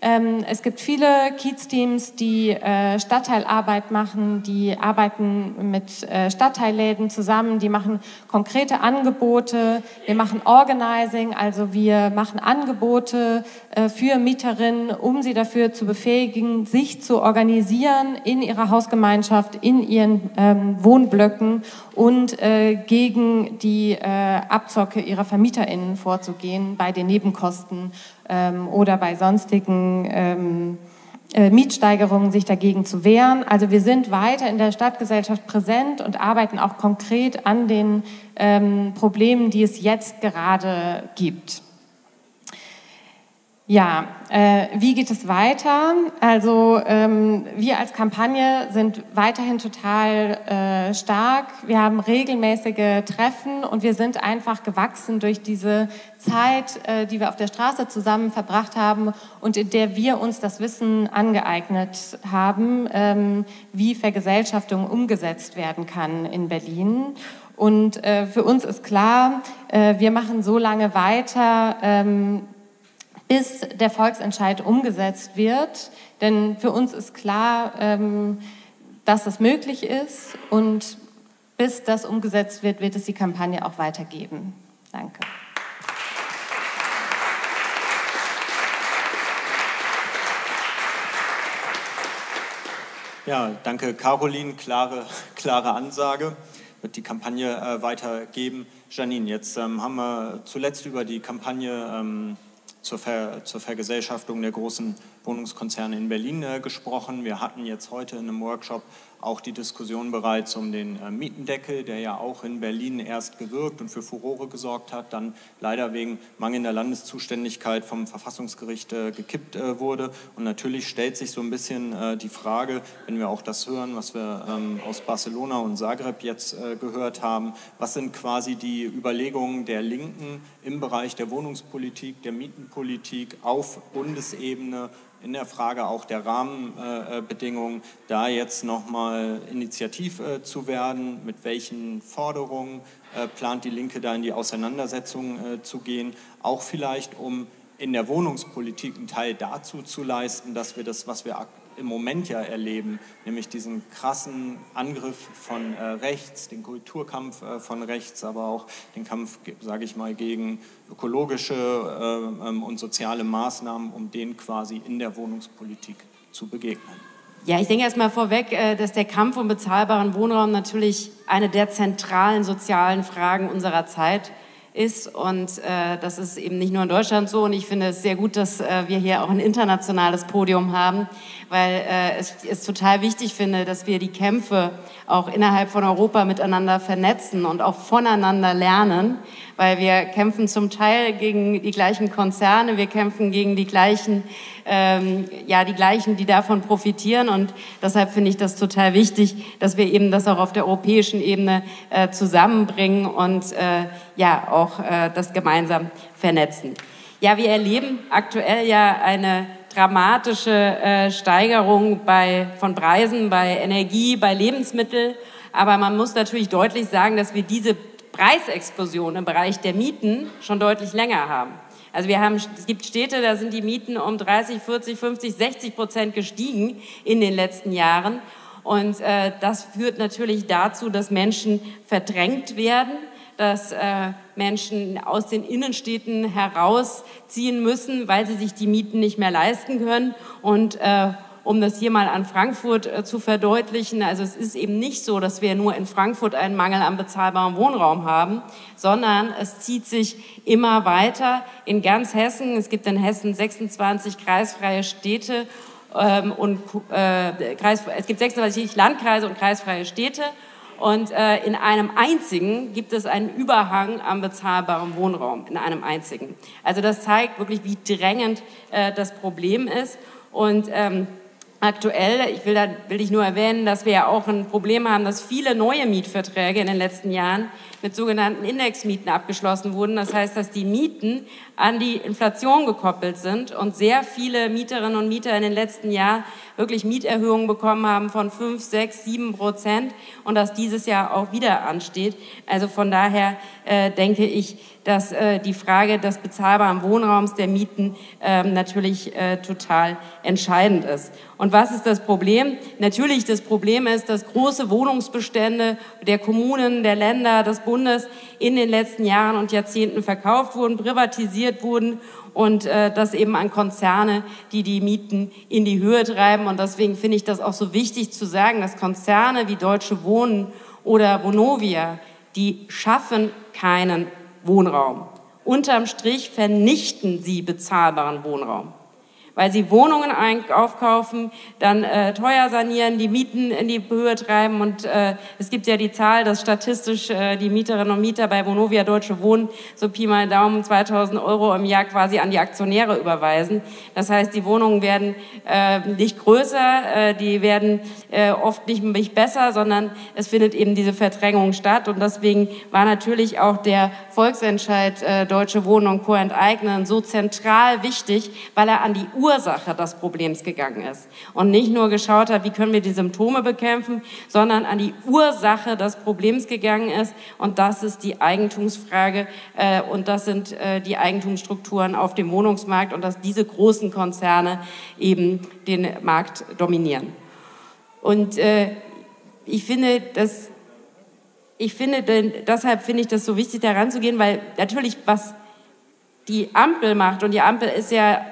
Ähm, es gibt viele Kiez-Teams, die äh, Stadtteilarbeit machen, die arbeiten mit äh, Stadtteilläden zusammen, die machen konkrete Angebote. Wir machen Organizing, also wir machen Angebote äh, für Mieterinnen, um sie dafür zu befähigen, sich zu organisieren in ihrer Hausgemeinschaft, in ihren ähm, Wohnblöcken und äh, gegen die äh, Abzocke ihrer VermieterInnen vorzugehen bei den Nebenkosten ähm, oder bei sonstigen ähm, äh, Mietsteigerungen sich dagegen zu wehren. Also wir sind weiter in der Stadtgesellschaft präsent und arbeiten auch konkret an den ähm, Problemen, die es jetzt gerade gibt. Ja, äh, wie geht es weiter? Also ähm, wir als Kampagne sind weiterhin total äh, stark. Wir haben regelmäßige Treffen und wir sind einfach gewachsen durch diese Zeit, äh, die wir auf der Straße zusammen verbracht haben und in der wir uns das Wissen angeeignet haben, ähm, wie Vergesellschaftung umgesetzt werden kann in Berlin. Und äh, für uns ist klar, äh, wir machen so lange weiter, ähm, bis der Volksentscheid umgesetzt wird. Denn für uns ist klar, ähm, dass das möglich ist und bis das umgesetzt wird, wird es die Kampagne auch weitergeben. Danke. Ja, danke Caroline, klare, klare Ansage. Wird die Kampagne äh, weitergeben. Janine, jetzt ähm, haben wir zuletzt über die Kampagne ähm, zur, Ver, zur Vergesellschaftung der großen Wohnungskonzerne in Berlin äh, gesprochen. Wir hatten jetzt heute in einem Workshop auch die Diskussion bereits um den äh, Mietendeckel, der ja auch in Berlin erst gewirkt und für Furore gesorgt hat, dann leider wegen mangelnder Landeszuständigkeit vom Verfassungsgericht äh, gekippt äh, wurde. Und natürlich stellt sich so ein bisschen die Frage, wenn wir auch das hören, was wir ähm, aus Barcelona und Zagreb jetzt gehört haben, was sind quasi die Überlegungen der Linken im Bereich der Wohnungspolitik, der Mietenpolitik auf Bundesebene in der Frage auch der Rahmenbedingungen, da jetzt nochmal initiativ äh, zu werden, mit welchen Forderungen äh, plant die Linke da in die Auseinandersetzung äh, zu gehen, auch vielleicht um in der Wohnungspolitik einen Teil dazu zu leisten, dass wir das, was wir im Moment ja erleben, nämlich diesen krassen Angriff von äh, rechts, den Kulturkampf äh, von rechts, aber auch den Kampf, sage ich mal, gegen ökologische äh, ähm, und soziale Maßnahmen, um den quasi in der Wohnungspolitik zu begegnen. Ja, ich denke erstmal vorweg, äh, dass der Kampf um bezahlbaren Wohnraum natürlich eine der zentralen sozialen Fragen unserer Zeit ist. Und äh, das ist eben nicht nur in Deutschland so. Und ich finde es sehr gut, dass äh, wir hier auch ein internationales Podium haben, weil äh, ich es total wichtig finde, dass wir die Kämpfe auch innerhalb von Europa miteinander vernetzen und auch voneinander lernen, weil wir kämpfen zum Teil gegen die gleichen Konzerne, wir kämpfen gegen die gleichen, ähm, ja, die gleichen, die davon profitieren. Und deshalb finde ich das total wichtig, dass wir eben das auch auf der europäischen Ebene äh, zusammenbringen und äh, ja auch äh, das gemeinsam vernetzen. Ja, wir erleben aktuell ja eine dramatische äh, Steigerung bei, von Preisen bei Energie, bei Lebensmitteln. Aber man muss natürlich deutlich sagen, dass wir diese Preisexplosion im Bereich der Mieten schon deutlich länger haben. Also wir haben, es gibt Städte, da sind die Mieten um 30, 40, 50, 60 Prozent gestiegen in den letzten Jahren. Und äh, das führt natürlich dazu, dass Menschen verdrängt werden, dass äh, Menschen aus den Innenstädten herausziehen müssen, weil sie sich die Mieten nicht mehr leisten können. Und äh, um das hier mal an Frankfurt äh, zu verdeutlichen, also es ist eben nicht so, dass wir nur in Frankfurt einen Mangel an bezahlbarem Wohnraum haben, sondern es zieht sich immer weiter in ganz Hessen. Es gibt in Hessen 26 kreisfreie Städte ähm, und äh, Kreis, es gibt 26 Landkreise und kreisfreie Städte. Und äh, in einem einzigen gibt es einen Überhang am bezahlbaren Wohnraum, in einem einzigen. Also das zeigt wirklich, wie drängend äh, das Problem ist. Und ähm, aktuell, ich will, da, will ich nur erwähnen, dass wir ja auch ein Problem haben, dass viele neue Mietverträge in den letzten Jahren mit sogenannten Indexmieten abgeschlossen wurden. Das heißt, dass die Mieten an die Inflation gekoppelt sind und sehr viele Mieterinnen und Mieter in den letzten Jahren wirklich Mieterhöhungen bekommen haben von 5, 6, 7 Prozent und dass dieses Jahr auch wieder ansteht. Also von daher äh, denke ich, dass äh, die Frage des bezahlbaren Wohnraums der Mieten äh, natürlich äh, total entscheidend ist. Und was ist das Problem? Natürlich, das Problem ist, dass große Wohnungsbestände der Kommunen, der Länder, des Bundes in den letzten Jahren und Jahrzehnten verkauft wurden, privatisiert wurden und äh, das eben an Konzerne, die die Mieten in die Höhe treiben. Und deswegen finde ich das auch so wichtig zu sagen, dass Konzerne wie Deutsche Wohnen oder Vonovia, die schaffen keinen Wohnraum. Unterm Strich vernichten sie bezahlbaren Wohnraum weil sie Wohnungen aufkaufen, dann äh, teuer sanieren, die Mieten in die Höhe treiben und äh, es gibt ja die Zahl, dass statistisch äh, die Mieterinnen und Mieter bei Vonovia Deutsche Wohnen so Pi mal Daumen 2000 Euro im Jahr quasi an die Aktionäre überweisen. Das heißt, die Wohnungen werden äh, nicht größer, äh, die werden äh, oft nicht, nicht besser, sondern es findet eben diese Verdrängung statt und deswegen war natürlich auch der Volksentscheid äh, Deutsche Wohnen und Co. enteignen so zentral wichtig, weil er an die Ursache des Problems gegangen ist und nicht nur geschaut hat, wie können wir die Symptome bekämpfen, sondern an die Ursache des Problems gegangen ist und das ist die Eigentumsfrage äh, und das sind äh, die Eigentumsstrukturen auf dem Wohnungsmarkt und dass diese großen Konzerne eben den Markt dominieren. Und äh, ich finde, dass ich finde, denn, deshalb finde ich das so wichtig, da ranzugehen, weil natürlich, was die Ampel macht, und die Ampel ist ja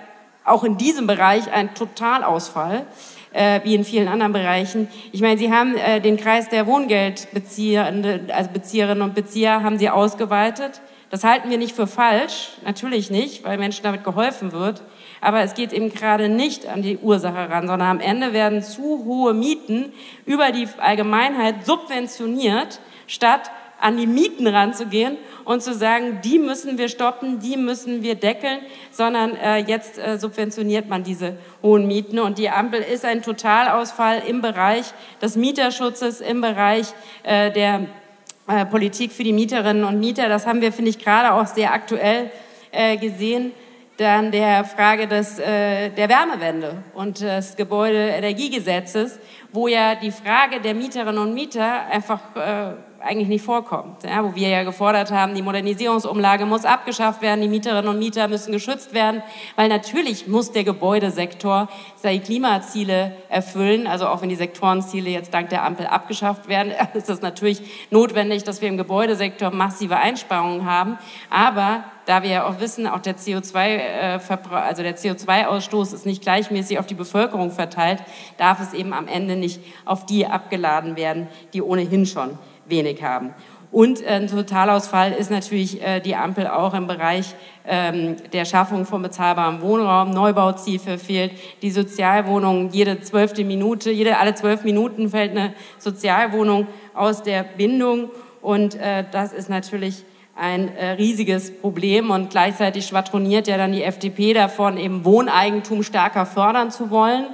auch in diesem Bereich ein Totalausfall, äh, wie in vielen anderen Bereichen. Ich meine, Sie haben äh, den Kreis der Wohngeldbezieherinnen also Bezieherinnen und Bezieher haben Sie ausgeweitet. Das halten wir nicht für falsch, natürlich nicht, weil Menschen damit geholfen wird. Aber es geht eben gerade nicht an die Ursache ran, sondern am Ende werden zu hohe Mieten über die Allgemeinheit subventioniert, statt an die Mieten ranzugehen und zu sagen, die müssen wir stoppen, die müssen wir deckeln, sondern äh, jetzt äh, subventioniert man diese hohen Mieten. Und die Ampel ist ein Totalausfall im Bereich des Mieterschutzes, im Bereich äh, der äh, Politik für die Mieterinnen und Mieter. Das haben wir, finde ich, gerade auch sehr aktuell äh, gesehen dann der Frage des, äh, der Wärmewende und des Gebäudeenergiegesetzes, wo ja die Frage der Mieterinnen und Mieter einfach eigentlich nicht vorkommt. Ja, wo wir ja gefordert haben, die Modernisierungsumlage muss abgeschafft werden, die Mieterinnen und Mieter müssen geschützt werden, weil natürlich muss der Gebäudesektor seine Klimaziele erfüllen. Also auch wenn die Sektorenziele jetzt dank der Ampel abgeschafft werden, ist es natürlich notwendig, dass wir im Gebäudesektor massive Einsparungen haben. Aber da wir ja auch wissen, auch der CO2, äh, also der CO2-Ausstoß ist nicht gleichmäßig auf die Bevölkerung verteilt, darf es eben am Ende nicht auf die abgeladen werden, die ohnehin schon wenig haben. Und ein Totalausfall ist natürlich äh, die Ampel auch im Bereich ähm, der Schaffung von bezahlbarem Wohnraum. Neubauziel verfehlt. Die Sozialwohnungen, jede zwölfte Minute, jede, alle zwölf Minuten fällt eine Sozialwohnung aus der Bindung. Und äh, das ist natürlich ein äh, riesiges Problem. Und gleichzeitig schwadroniert ja dann die FDP davon, eben Wohneigentum stärker fördern zu wollen.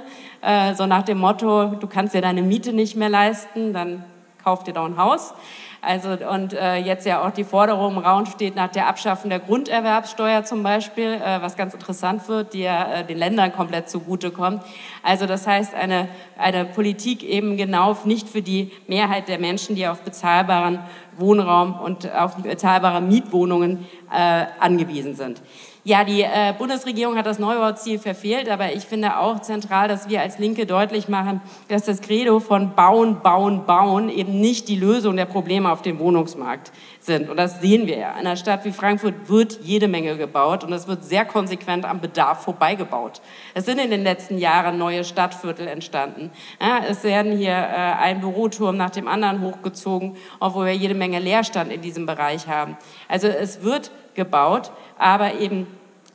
So nach dem Motto, du kannst dir deine Miete nicht mehr leisten, dann kauf dir doch ein Haus. Also und äh, jetzt ja auch die Forderung im Raum steht nach der Abschaffung der Grunderwerbssteuer zum Beispiel, äh, was ganz interessant wird, die ja äh, den Ländern komplett zugutekommt. Also das heißt eine, eine Politik eben genau nicht für die Mehrheit der Menschen, die auf bezahlbaren Wohnraum und auf bezahlbare Mietwohnungen äh, angewiesen sind. Ja, die äh, Bundesregierung hat das Neubauziel verfehlt, aber ich finde auch zentral, dass wir als Linke deutlich machen, dass das Credo von Bauen, Bauen, Bauen eben nicht die Lösung der Probleme auf dem Wohnungsmarkt sind. Und das sehen wir ja. In einer Stadt wie Frankfurt wird jede Menge gebaut und es wird sehr konsequent am Bedarf vorbeigebaut. Es sind in den letzten Jahren neue Stadtviertel entstanden. Ja, es werden hier äh, ein Büroturm nach dem anderen hochgezogen, obwohl wir jede Menge Leerstand in diesem Bereich haben. Also es wird gebaut, aber eben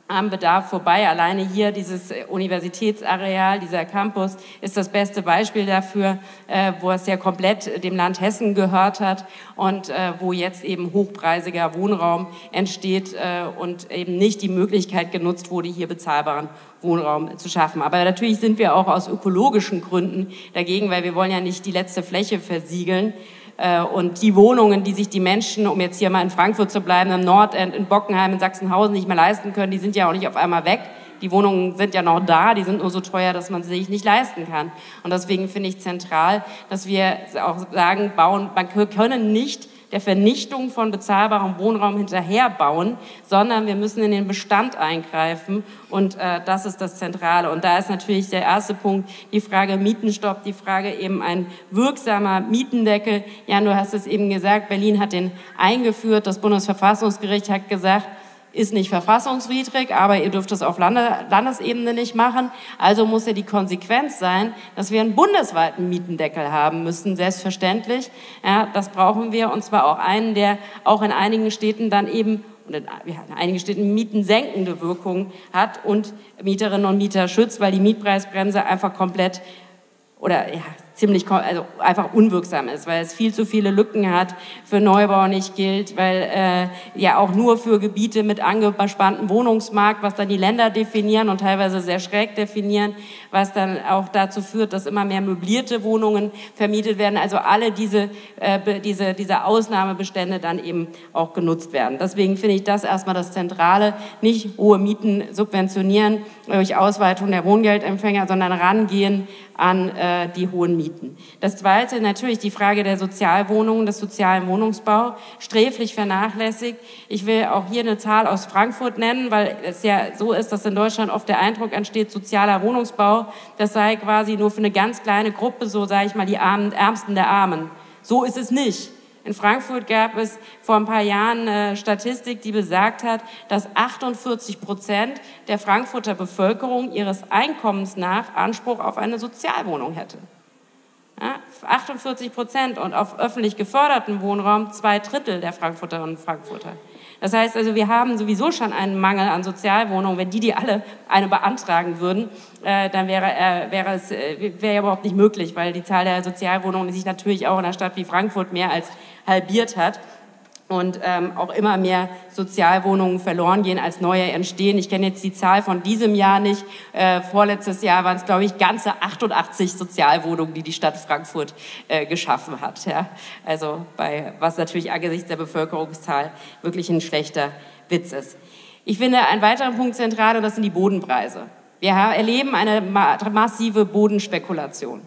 am Bedarf vorbei. Alleine hier dieses Universitätsareal, dieser Campus ist das beste Beispiel dafür, äh, wo es ja komplett dem Land Hessen gehört hat und äh, wo jetzt eben hochpreisiger Wohnraum entsteht äh, und eben nicht die Möglichkeit genutzt wurde, hier bezahlbaren Wohnraum zu schaffen. Aber natürlich sind wir auch aus ökologischen Gründen dagegen, weil wir wollen ja nicht die letzte Fläche versiegeln. Äh, und die Wohnungen, die sich die Menschen, um jetzt hier mal in Frankfurt zu bleiben, im Nordend, in Bockenheim, in Sachsenhausen nicht mehr leisten können, die sind ja auch nicht auf einmal weg. Die Wohnungen sind ja noch da, die sind nur so teuer, dass man sie sich nicht leisten kann. Und deswegen finde ich zentral, dass wir auch sagen, bauen, man können nicht der Vernichtung von bezahlbarem Wohnraum hinterherbauen, sondern wir müssen in den Bestand eingreifen und äh, das ist das Zentrale. Und da ist natürlich der erste Punkt die Frage Mietenstopp, die Frage eben ein wirksamer Mietendeckel. Jan, du hast es eben gesagt, Berlin hat den eingeführt, das Bundesverfassungsgericht hat gesagt, ist nicht verfassungswidrig, aber ihr dürft es auf Lande, Landesebene nicht machen. Also muss ja die Konsequenz sein, dass wir einen bundesweiten Mietendeckel haben müssen, selbstverständlich. Ja, das brauchen wir und zwar auch einen, der auch in einigen Städten dann eben und in einigen Städten mietensenkende Wirkung hat und Mieterinnen und Mieter schützt, weil die Mietpreisbremse einfach komplett oder ja, ziemlich also einfach unwirksam ist, weil es viel zu viele Lücken hat, für Neubau nicht gilt, weil äh, ja auch nur für Gebiete mit angespanntem Wohnungsmarkt, was dann die Länder definieren und teilweise sehr schräg definieren, was dann auch dazu führt, dass immer mehr möblierte Wohnungen vermietet werden. Also alle diese, äh, diese, diese Ausnahmebestände dann eben auch genutzt werden. Deswegen finde ich das erstmal das Zentrale, nicht hohe Mieten subventionieren durch Ausweitung der Wohngeldempfänger, sondern rangehen an äh, die hohen Mieten. Das Zweite natürlich die Frage der Sozialwohnungen, des sozialen Wohnungsbau, sträflich vernachlässigt. Ich will auch hier eine Zahl aus Frankfurt nennen, weil es ja so ist, dass in Deutschland oft der Eindruck entsteht, sozialer Wohnungsbau, das sei quasi nur für eine ganz kleine Gruppe, so sage ich mal, die Ärmsten der Armen. So ist es nicht. In Frankfurt gab es vor ein paar Jahren eine Statistik, die besagt hat, dass 48 Prozent der Frankfurter Bevölkerung ihres Einkommens nach Anspruch auf eine Sozialwohnung hätte. Ja, 48 Prozent und auf öffentlich geförderten Wohnraum zwei Drittel der Frankfurterinnen und Frankfurter. Das heißt also, wir haben sowieso schon einen Mangel an Sozialwohnungen. Wenn die die alle eine beantragen würden, äh, dann wäre, äh, wäre es äh, wäre überhaupt nicht möglich, weil die Zahl der Sozialwohnungen sich natürlich auch in einer Stadt wie Frankfurt mehr als halbiert hat und ähm, auch immer mehr Sozialwohnungen verloren gehen, als neue entstehen. Ich kenne jetzt die Zahl von diesem Jahr nicht. Äh, vorletztes Jahr waren es, glaube ich, ganze 88 Sozialwohnungen, die die Stadt Frankfurt äh, geschaffen hat. Ja? Also bei, was natürlich angesichts der Bevölkerungszahl wirklich ein schlechter Witz ist. Ich finde einen weiteren Punkt zentral, und das sind die Bodenpreise. Wir erleben eine massive Bodenspekulation.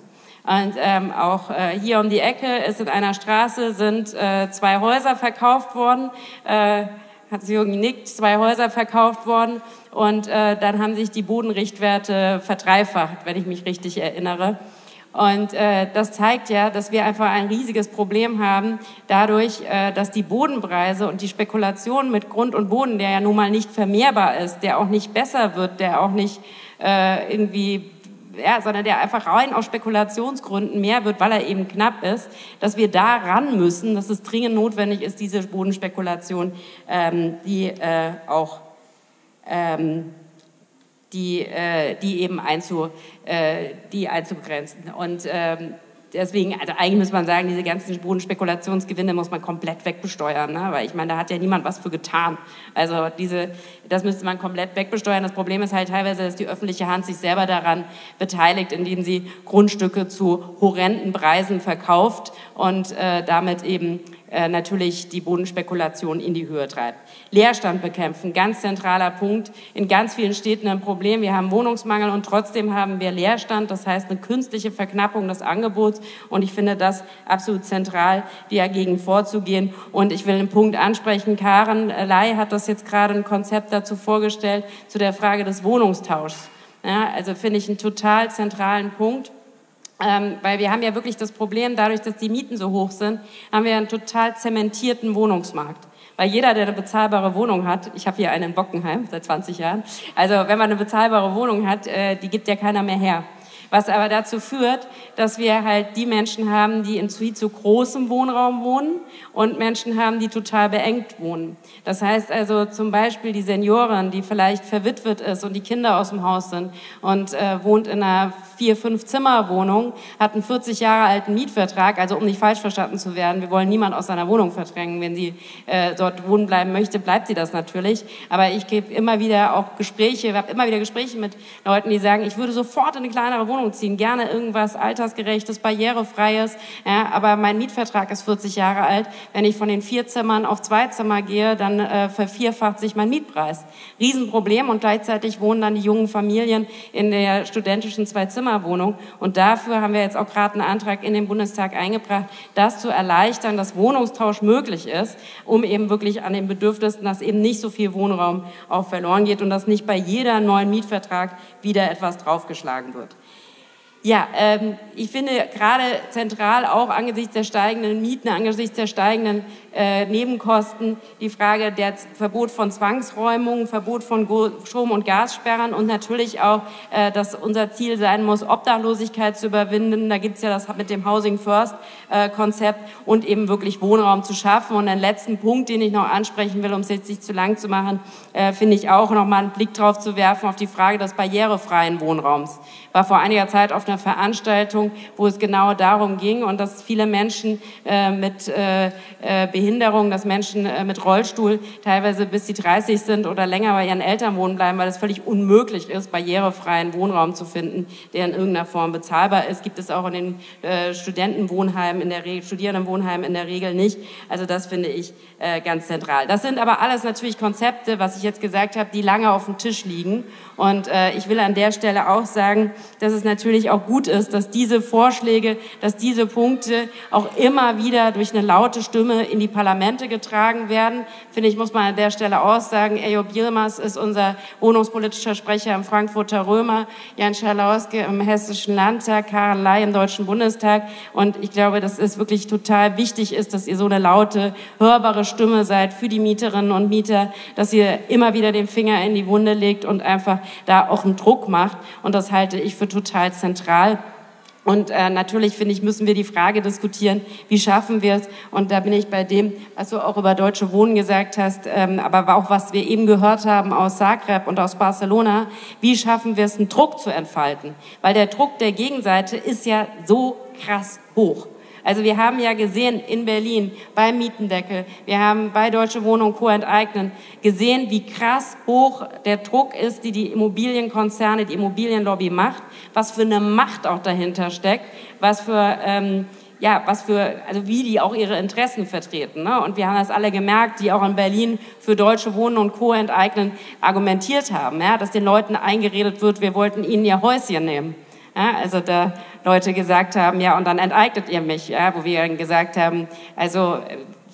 Und ähm, auch äh, hier um die Ecke ist in einer Straße sind äh, zwei Häuser verkauft worden. Äh, hat sie irgendwie nickt, zwei Häuser verkauft worden und äh, dann haben sich die Bodenrichtwerte verdreifacht, wenn ich mich richtig erinnere. Und äh, das zeigt ja, dass wir einfach ein riesiges Problem haben, dadurch, äh, dass die Bodenpreise und die Spekulation mit Grund und Boden, der ja nun mal nicht vermehrbar ist, der auch nicht besser wird, der auch nicht äh, irgendwie ja, sondern der einfach rein aus Spekulationsgründen mehr wird, weil er eben knapp ist, dass wir da ran müssen, dass es dringend notwendig ist, diese Bodenspekulation, ähm, die äh, auch ähm, die, äh, die eben einzu, äh, die einzugrenzen. Und ähm, deswegen, also eigentlich muss man sagen, diese ganzen Bodenspekulationsgewinne muss man komplett wegbesteuern, ne? weil ich meine, da hat ja niemand was für getan. Also diese, das müsste man komplett wegbesteuern. Das Problem ist halt teilweise, dass die öffentliche Hand sich selber daran beteiligt, indem sie Grundstücke zu horrenden Preisen verkauft und äh, damit eben äh, natürlich die Bodenspekulation in die Höhe treibt. Leerstand bekämpfen, ganz zentraler Punkt. In ganz vielen Städten ein Problem. Wir haben Wohnungsmangel und trotzdem haben wir Leerstand. Das heißt eine künstliche Verknappung des Angebots. Und ich finde das absolut zentral, dagegen vorzugehen. Und ich will einen Punkt ansprechen. Karen Ley hat das jetzt gerade ein Konzept dazu vorgestellt, zu der Frage des Wohnungstauschs. Ja, also finde ich einen total zentralen Punkt. Ähm, weil wir haben ja wirklich das Problem, dadurch, dass die Mieten so hoch sind, haben wir einen total zementierten Wohnungsmarkt. Weil jeder, der eine bezahlbare Wohnung hat, ich habe hier eine in Bockenheim seit 20 Jahren, also wenn man eine bezahlbare Wohnung hat, äh, die gibt ja keiner mehr her. Was aber dazu führt, dass wir halt die Menschen haben, die in viel zu großem Wohnraum wohnen und Menschen haben, die total beengt wohnen. Das heißt also zum Beispiel die Seniorin, die vielleicht verwitwet ist und die Kinder aus dem Haus sind und äh, wohnt in einer vier, fünf Zimmer Wohnung, hat einen 40 Jahre alten Mietvertrag, also um nicht falsch verstanden zu werden, wir wollen niemand aus seiner Wohnung verdrängen. Wenn sie äh, dort wohnen bleiben möchte, bleibt sie das natürlich. Aber ich gebe immer wieder auch Gespräche, habe immer wieder Gespräche mit Leuten, die sagen, ich würde sofort in eine kleinere Wohnung ziehen, gerne irgendwas altersgerechtes, barrierefreies, ja, aber mein Mietvertrag ist 40 Jahre alt. Wenn ich von den vier Zimmern auf zwei Zimmer gehe, dann äh, vervierfacht sich mein Mietpreis. Riesenproblem und gleichzeitig wohnen dann die jungen Familien in der studentischen Zwei-Zimmer Zimmerwohnung. Und dafür haben wir jetzt auch gerade einen Antrag in den Bundestag eingebracht, das zu erleichtern, dass Wohnungstausch möglich ist, um eben wirklich an den Bedürfnissen, dass eben nicht so viel Wohnraum auch verloren geht und dass nicht bei jeder neuen Mietvertrag wieder etwas draufgeschlagen wird. Ja, ähm, ich finde gerade zentral auch angesichts der steigenden Mieten, angesichts der steigenden äh, Nebenkosten die Frage der Verbot von Zwangsräumungen, Verbot von Strom- und Gassperren und natürlich auch, äh, dass unser Ziel sein muss, Obdachlosigkeit zu überwinden. Da gibt es ja das mit dem Housing First äh, Konzept und eben wirklich Wohnraum zu schaffen. Und einen letzten Punkt, den ich noch ansprechen will, um es jetzt nicht zu lang zu machen, äh, finde ich auch noch mal einen Blick drauf zu werfen auf die Frage des barrierefreien Wohnraums. War vor einiger Zeit auf einer Veranstaltung, wo es genau darum ging und dass viele Menschen äh, mit äh, Behinderungen Behinderung, dass Menschen äh, mit Rollstuhl teilweise bis sie 30 sind oder länger bei ihren Eltern wohnen bleiben, weil es völlig unmöglich ist, barrierefreien Wohnraum zu finden, der in irgendeiner Form bezahlbar ist. Gibt es auch in den äh, Studentenwohnheimen in der Regel, Studierendenwohnheimen in der Regel nicht. Also das finde ich äh, ganz zentral. Das sind aber alles natürlich Konzepte, was ich jetzt gesagt habe, die lange auf dem Tisch liegen. Und ich will an der Stelle auch sagen, dass es natürlich auch gut ist, dass diese Vorschläge, dass diese Punkte auch immer wieder durch eine laute Stimme in die Parlamente getragen werden. Finde ich, muss man an der Stelle aussagen. Ejob Yilmaz ist unser wohnungspolitischer Sprecher im Frankfurter Römer, Jan Schalauske im Hessischen Landtag, Karl Ley im Deutschen Bundestag. Und ich glaube, dass es wirklich total wichtig ist, dass ihr so eine laute, hörbare Stimme seid für die Mieterinnen und Mieter, dass ihr immer wieder den Finger in die Wunde legt und einfach da auch einen Druck macht. Und das halte ich für total zentral. Und äh, natürlich, finde ich, müssen wir die Frage diskutieren, wie schaffen wir es? Und da bin ich bei dem, was du auch über Deutsche Wohnen gesagt hast, ähm, aber auch was wir eben gehört haben aus Zagreb und aus Barcelona, wie schaffen wir es, einen Druck zu entfalten? Weil der Druck der Gegenseite ist ja so krass hoch. Also wir haben ja gesehen in Berlin beim Mietendeckel, wir haben bei Deutsche Wohnung Co. enteignen gesehen, wie krass hoch der Druck ist, die die Immobilienkonzerne, die Immobilienlobby macht, was für eine Macht auch dahinter steckt, was für ähm, ja, was für, also wie die auch ihre Interessen vertreten. Ne? Und wir haben das alle gemerkt, die auch in Berlin für Deutsche Wohnen und Co. enteignen argumentiert haben, ja, dass den Leuten eingeredet wird, wir wollten ihnen ihr Häuschen nehmen. Ja, also da Leute gesagt haben, ja, und dann enteignet ihr mich, ja, wo wir gesagt haben, also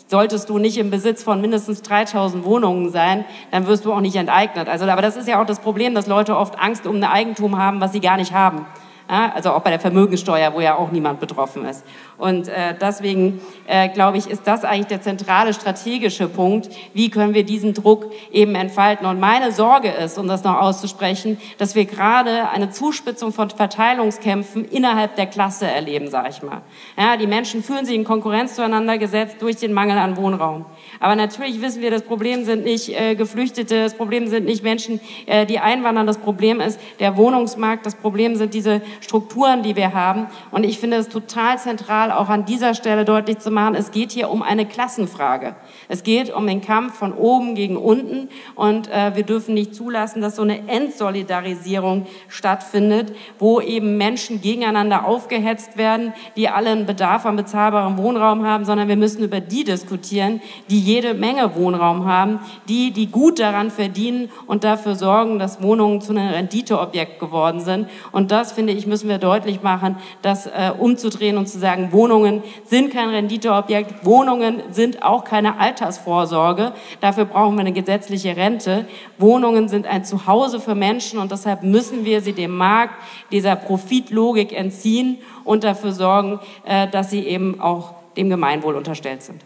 solltest du nicht im Besitz von mindestens 3000 Wohnungen sein, dann wirst du auch nicht enteignet. Also, aber das ist ja auch das Problem, dass Leute oft Angst um ein Eigentum haben, was sie gar nicht haben. Ja, also auch bei der Vermögensteuer, wo ja auch niemand betroffen ist. Und äh, deswegen äh, glaube ich, ist das eigentlich der zentrale strategische Punkt. Wie können wir diesen Druck eben entfalten? Und meine Sorge ist, um das noch auszusprechen, dass wir gerade eine Zuspitzung von Verteilungskämpfen innerhalb der Klasse erleben, sage ich mal. Ja, die Menschen fühlen sich in Konkurrenz zueinander gesetzt durch den Mangel an Wohnraum. Aber natürlich wissen wir, das Problem sind nicht äh, Geflüchtete, das Problem sind nicht Menschen, äh, die einwandern. Das Problem ist der Wohnungsmarkt. Das Problem sind diese Strukturen, die wir haben. Und ich finde es total zentral, auch an dieser Stelle deutlich zu machen, es geht hier um eine Klassenfrage. Es geht um den Kampf von oben gegen unten und äh, wir dürfen nicht zulassen, dass so eine Entsolidarisierung stattfindet, wo eben Menschen gegeneinander aufgehetzt werden, die alle einen Bedarf an bezahlbarem Wohnraum haben, sondern wir müssen über die diskutieren, die jede Menge Wohnraum haben, die, die gut daran verdienen und dafür sorgen, dass Wohnungen zu einem Renditeobjekt geworden sind. Und das, finde ich, müssen wir deutlich machen, das äh, umzudrehen und zu sagen, Wohnungen sind kein Renditeobjekt, Wohnungen sind auch keine Altersvorsorge. Dafür brauchen wir eine gesetzliche Rente. Wohnungen sind ein Zuhause für Menschen und deshalb müssen wir sie dem Markt, dieser Profitlogik entziehen und dafür sorgen, äh, dass sie eben auch dem Gemeinwohl unterstellt sind.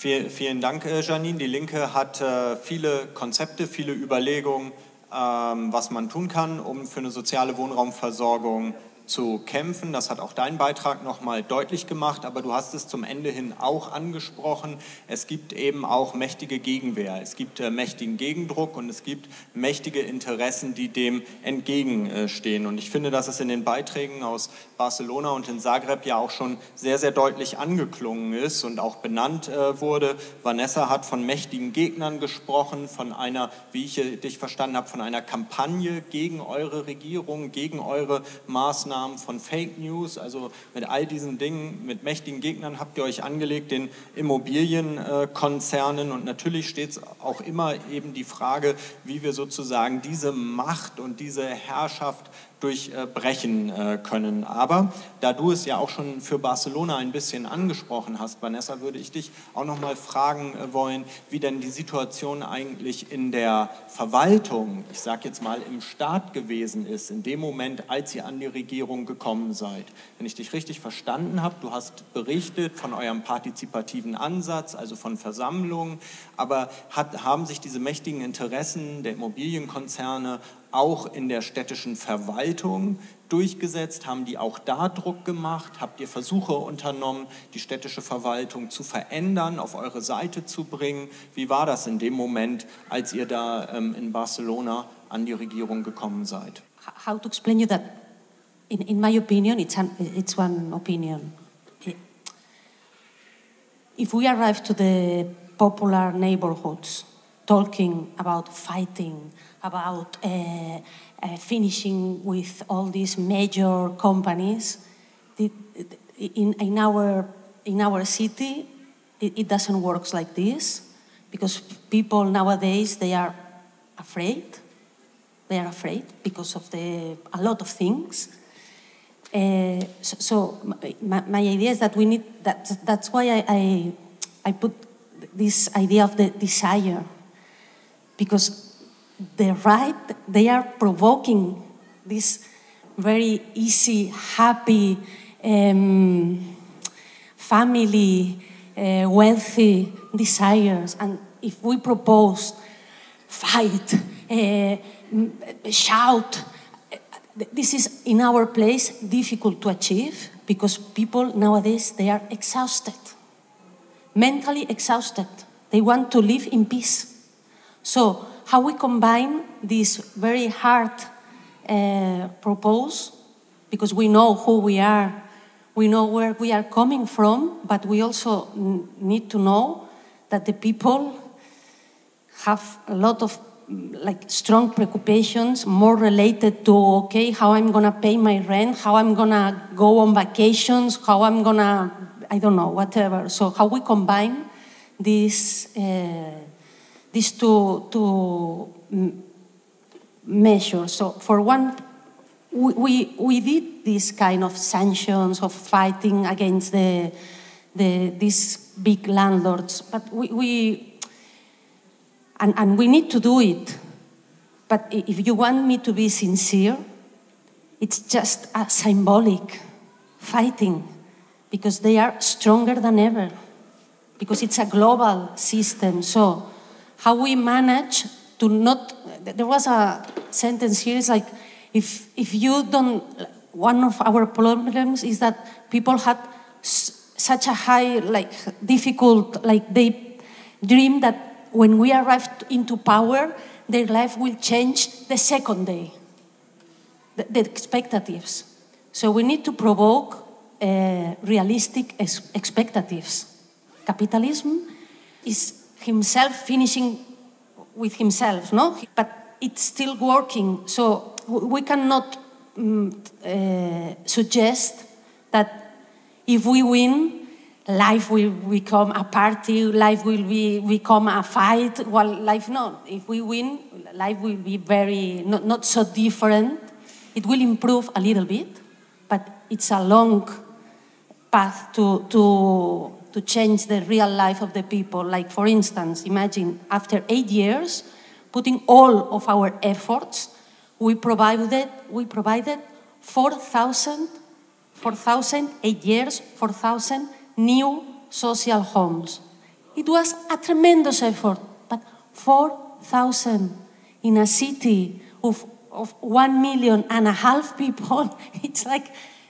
Vielen Dank, äh, Janine. Die Linke hat äh, viele Konzepte, viele Überlegungen, ähm, was man tun kann, um für eine soziale Wohnraumversorgung zu kämpfen. Das hat auch dein Beitrag nochmal deutlich gemacht, aber du hast es zum Ende hin auch angesprochen. Es gibt eben auch mächtige Gegenwehr, es gibt äh, mächtigen Gegendruck und es gibt mächtige Interessen, die dem entgegenstehen. Und ich finde, dass es in den Beiträgen aus Barcelona und in Zagreb ja auch schon sehr, sehr deutlich angeklungen ist und auch benannt äh, wurde. Vanessa hat von mächtigen Gegnern gesprochen, von einer, wie ich dich verstanden habe, von einer Kampagne gegen eure Regierung, gegen eure Maßnahmen von Fake News, also mit all diesen Dingen, mit mächtigen Gegnern habt ihr euch angelegt, den Immobilienkonzernen. Und natürlich steht auch immer eben die Frage, wie wir sozusagen diese Macht und diese Herrschaft durchbrechen äh, können. Aber da du es ja auch schon für Barcelona ein bisschen angesprochen hast, Vanessa, würde ich dich auch noch mal fragen äh, wollen, wie denn die Situation eigentlich in der Verwaltung, ich sage jetzt mal im Staat gewesen ist, in dem Moment, als ihr an die Regierung gekommen seid. Wenn ich dich richtig verstanden habe, du hast berichtet von eurem partizipativen Ansatz, also von Versammlungen, aber hat, haben sich diese mächtigen Interessen der Immobilienkonzerne auch in der städtischen Verwaltung durchgesetzt? Haben die auch da Druck gemacht? Habt ihr Versuche unternommen, die städtische Verwaltung zu verändern, auf eure Seite zu bringen? Wie war das in dem Moment, als ihr da ähm, in Barcelona an die Regierung gekommen seid? How to explain you that? In, in my opinion, it's, an, it's one opinion. If we arrive to the popular neighborhoods talking about fighting, about uh, uh, finishing with all these major companies. In, in, our, in our city, it, it doesn't work like this because people nowadays, they are afraid. They are afraid because of the, a lot of things. Uh, so, so my, my, idea is that we need that. That's why I, I, I put this idea of the desire, because the right, they are provoking this very easy, happy, um, family, uh, wealthy desires. And if we propose fight, uh, shout, this is in our place difficult to achieve because people nowadays they are exhausted, mentally exhausted. They want to live in peace. So how we combine this very hard uh, propose, because we know who we are, we know where we are coming from, but we also need to know that the people have a lot of like strong preoccupations more related to okay how i'm to pay my rent how i'm to go on vacations how i'm to i don't know whatever. So how we combine this uh, these two, two measures. So, for one, we, we did this kind of sanctions of fighting against the, the, these big landlords, but we, we and, and we need to do it. But if you want me to be sincere, it's just a symbolic fighting because they are stronger than ever because it's a global system. So how we manage to not. There was a sentence here. It's like if if you don't. One of our problems is that people had such a high, like difficult, like they dream that when we arrive into power, their life will change the second day. The, the expectatives. So we need to provoke uh, realistic ex- expectatives. Capitalism is himself finishing with himself, no? But it's still working. So we cannot um, uh, suggest that if we win, life will become a party, life will be, become a fight. Well, life not. If we win, life will be very, not, not so different. It will improve a little bit, but it's a long path to, to, to change the real life of the people. Like, for instance, imagine after eight years, putting all of our efforts, we provided, we provided 4,000, 4,000, eight years, 4,000 new social homes. It was a tremendous effort, but 4,000 in a city of, of one million and a half people, it's like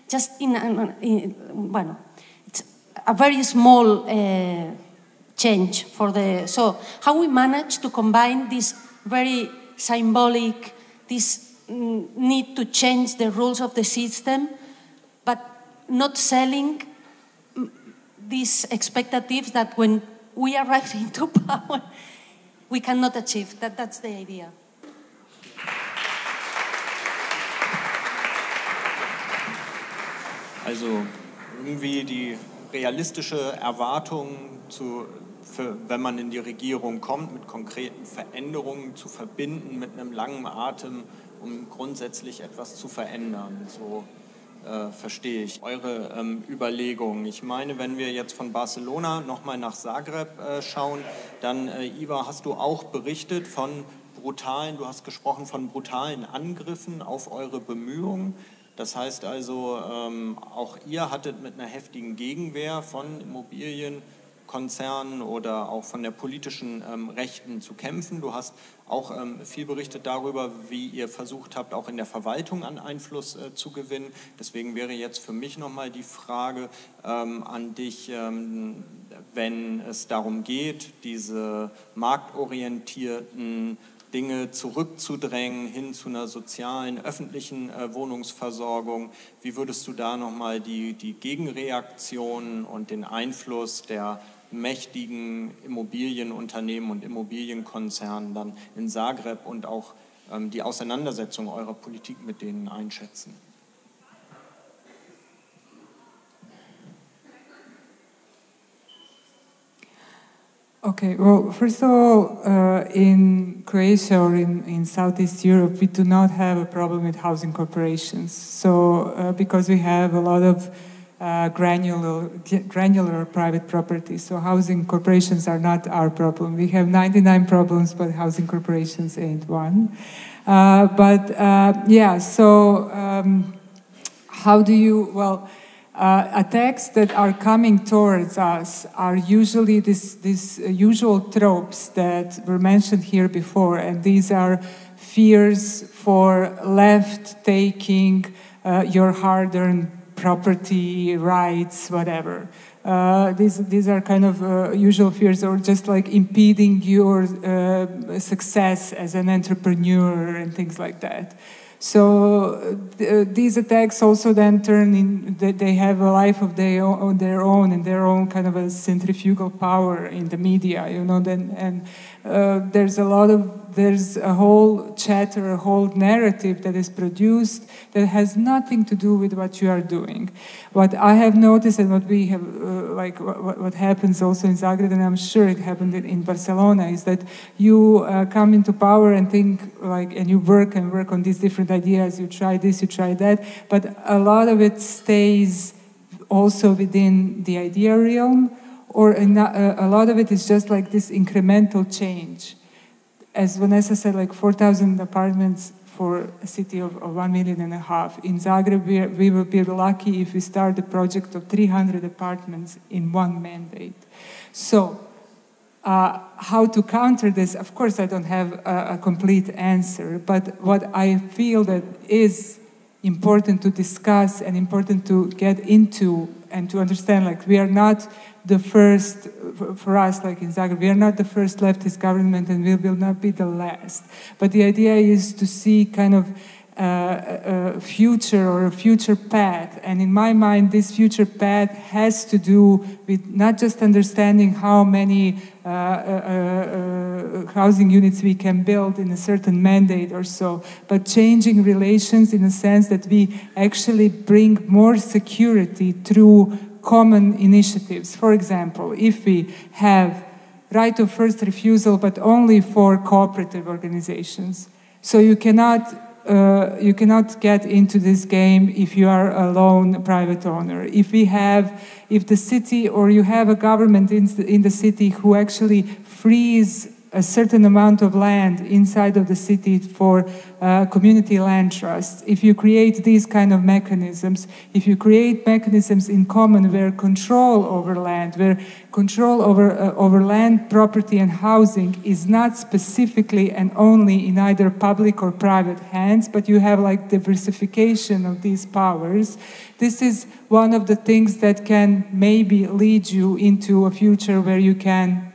just in, in bueno, it's a very small uh, change for the. So, how we manage to combine this very symbolic, this need to change the rules of the system, but not selling these expectatives that when we arrive into power, we cannot achieve. That, that's the idea. Also irgendwie die realistische Erwartung, zu, für, wenn man in die Regierung kommt, mit konkreten Veränderungen zu verbinden, mit einem langen Atem, um grundsätzlich etwas zu verändern. So äh, verstehe ich eure ähm, Überlegungen. Ich meine, wenn wir jetzt von Barcelona nochmal nach Zagreb äh, schauen, dann, äh, Iva, hast du auch berichtet von brutalen, du hast gesprochen von brutalen Angriffen auf eure Bemühungen. Das heißt also, ähm, auch ihr hattet mit einer heftigen Gegenwehr von Immobilienkonzernen oder auch von der politischen ähm, Rechten zu kämpfen. Du hast auch ähm, viel berichtet darüber, wie ihr versucht habt, auch in der Verwaltung an Einfluss äh, zu gewinnen. Deswegen wäre jetzt für mich nochmal die Frage an dich, wenn es darum geht, diese marktorientierten Dinge zurückzudrängen hin zu einer sozialen, öffentlichen äh, Wohnungsversorgung. Wie würdest du da nochmal die, die Gegenreaktionen und den Einfluss der mächtigen Immobilienunternehmen und Immobilienkonzernen dann in Zagreb und auch ähm, die Auseinandersetzung eurer Politik mit denen einschätzen? Okay, well, first of all, uh, in Croatia or in, in Southeast Europe, we do not have a problem with housing corporations. So, uh, because we have a lot of uh, granular, granular private property, so housing corporations are not our problem. We have 99 problems, but housing corporations ain't one. Uh, but uh, yeah, so um, how do you, well, uh, attacks that are coming towards us are usually these this usual tropes that were mentioned here before, and these are fears for left taking uh, your hard-earned property rights, whatever. Uh, these these are kind of uh, usual fears, or just like impeding your uh, success as an entrepreneur and things like that. So uh, these attacks also then turn in, they have a life of their own, their own and their own kind of a centrifugal power in the media, you know, then, and uh, there's a lot of, there's a whole chatter, a whole narrative that is produced that has nothing to do with what you are doing. What I have noticed and what we have, uh, like what, what, happens also in Zagreb, and I'm sure it happened in Barcelona, is that you uh, come into power and think like, and you work and work on these different ideas, you try this, you try that, but a lot of it stays also within the idea realm or a, a lot of it is just like this incremental change. As Vanessa said, like 4,000 apartments for a city of, of, one million and a half. In Zagreb, we, we will be lucky if we start a project of 300 apartments in one mandate. So, uh, how to counter this? Of course, I don't have a, a complete answer, but what I feel that is important to discuss and important to get into and to understand like we are not the first for us like in zagreb we are not the first leftist government and we will not be the last but the idea is to see kind of uh, a future or a future path. And in my mind, this future path has to do with not just understanding how many uh, uh, uh, housing units we can build in a certain mandate or so, but changing relations in a sense that we actually bring more security through common initiatives. For example, if we have right of first refusal, but only for cooperative organizations. So you cannot uh, you cannot get into this game if you are a lone private owner. If we have, if the city or you have a government in in the city who actually frees a certain amount of land inside of the city for uh, community land trusts, if you create these kind of mechanisms, if you create mechanisms in common where control over land, where control over, uh, over land, property, and housing is not specifically and only in either public or private hands, but you have like diversification of these powers, this is one of the things that can maybe lead you into a future where you can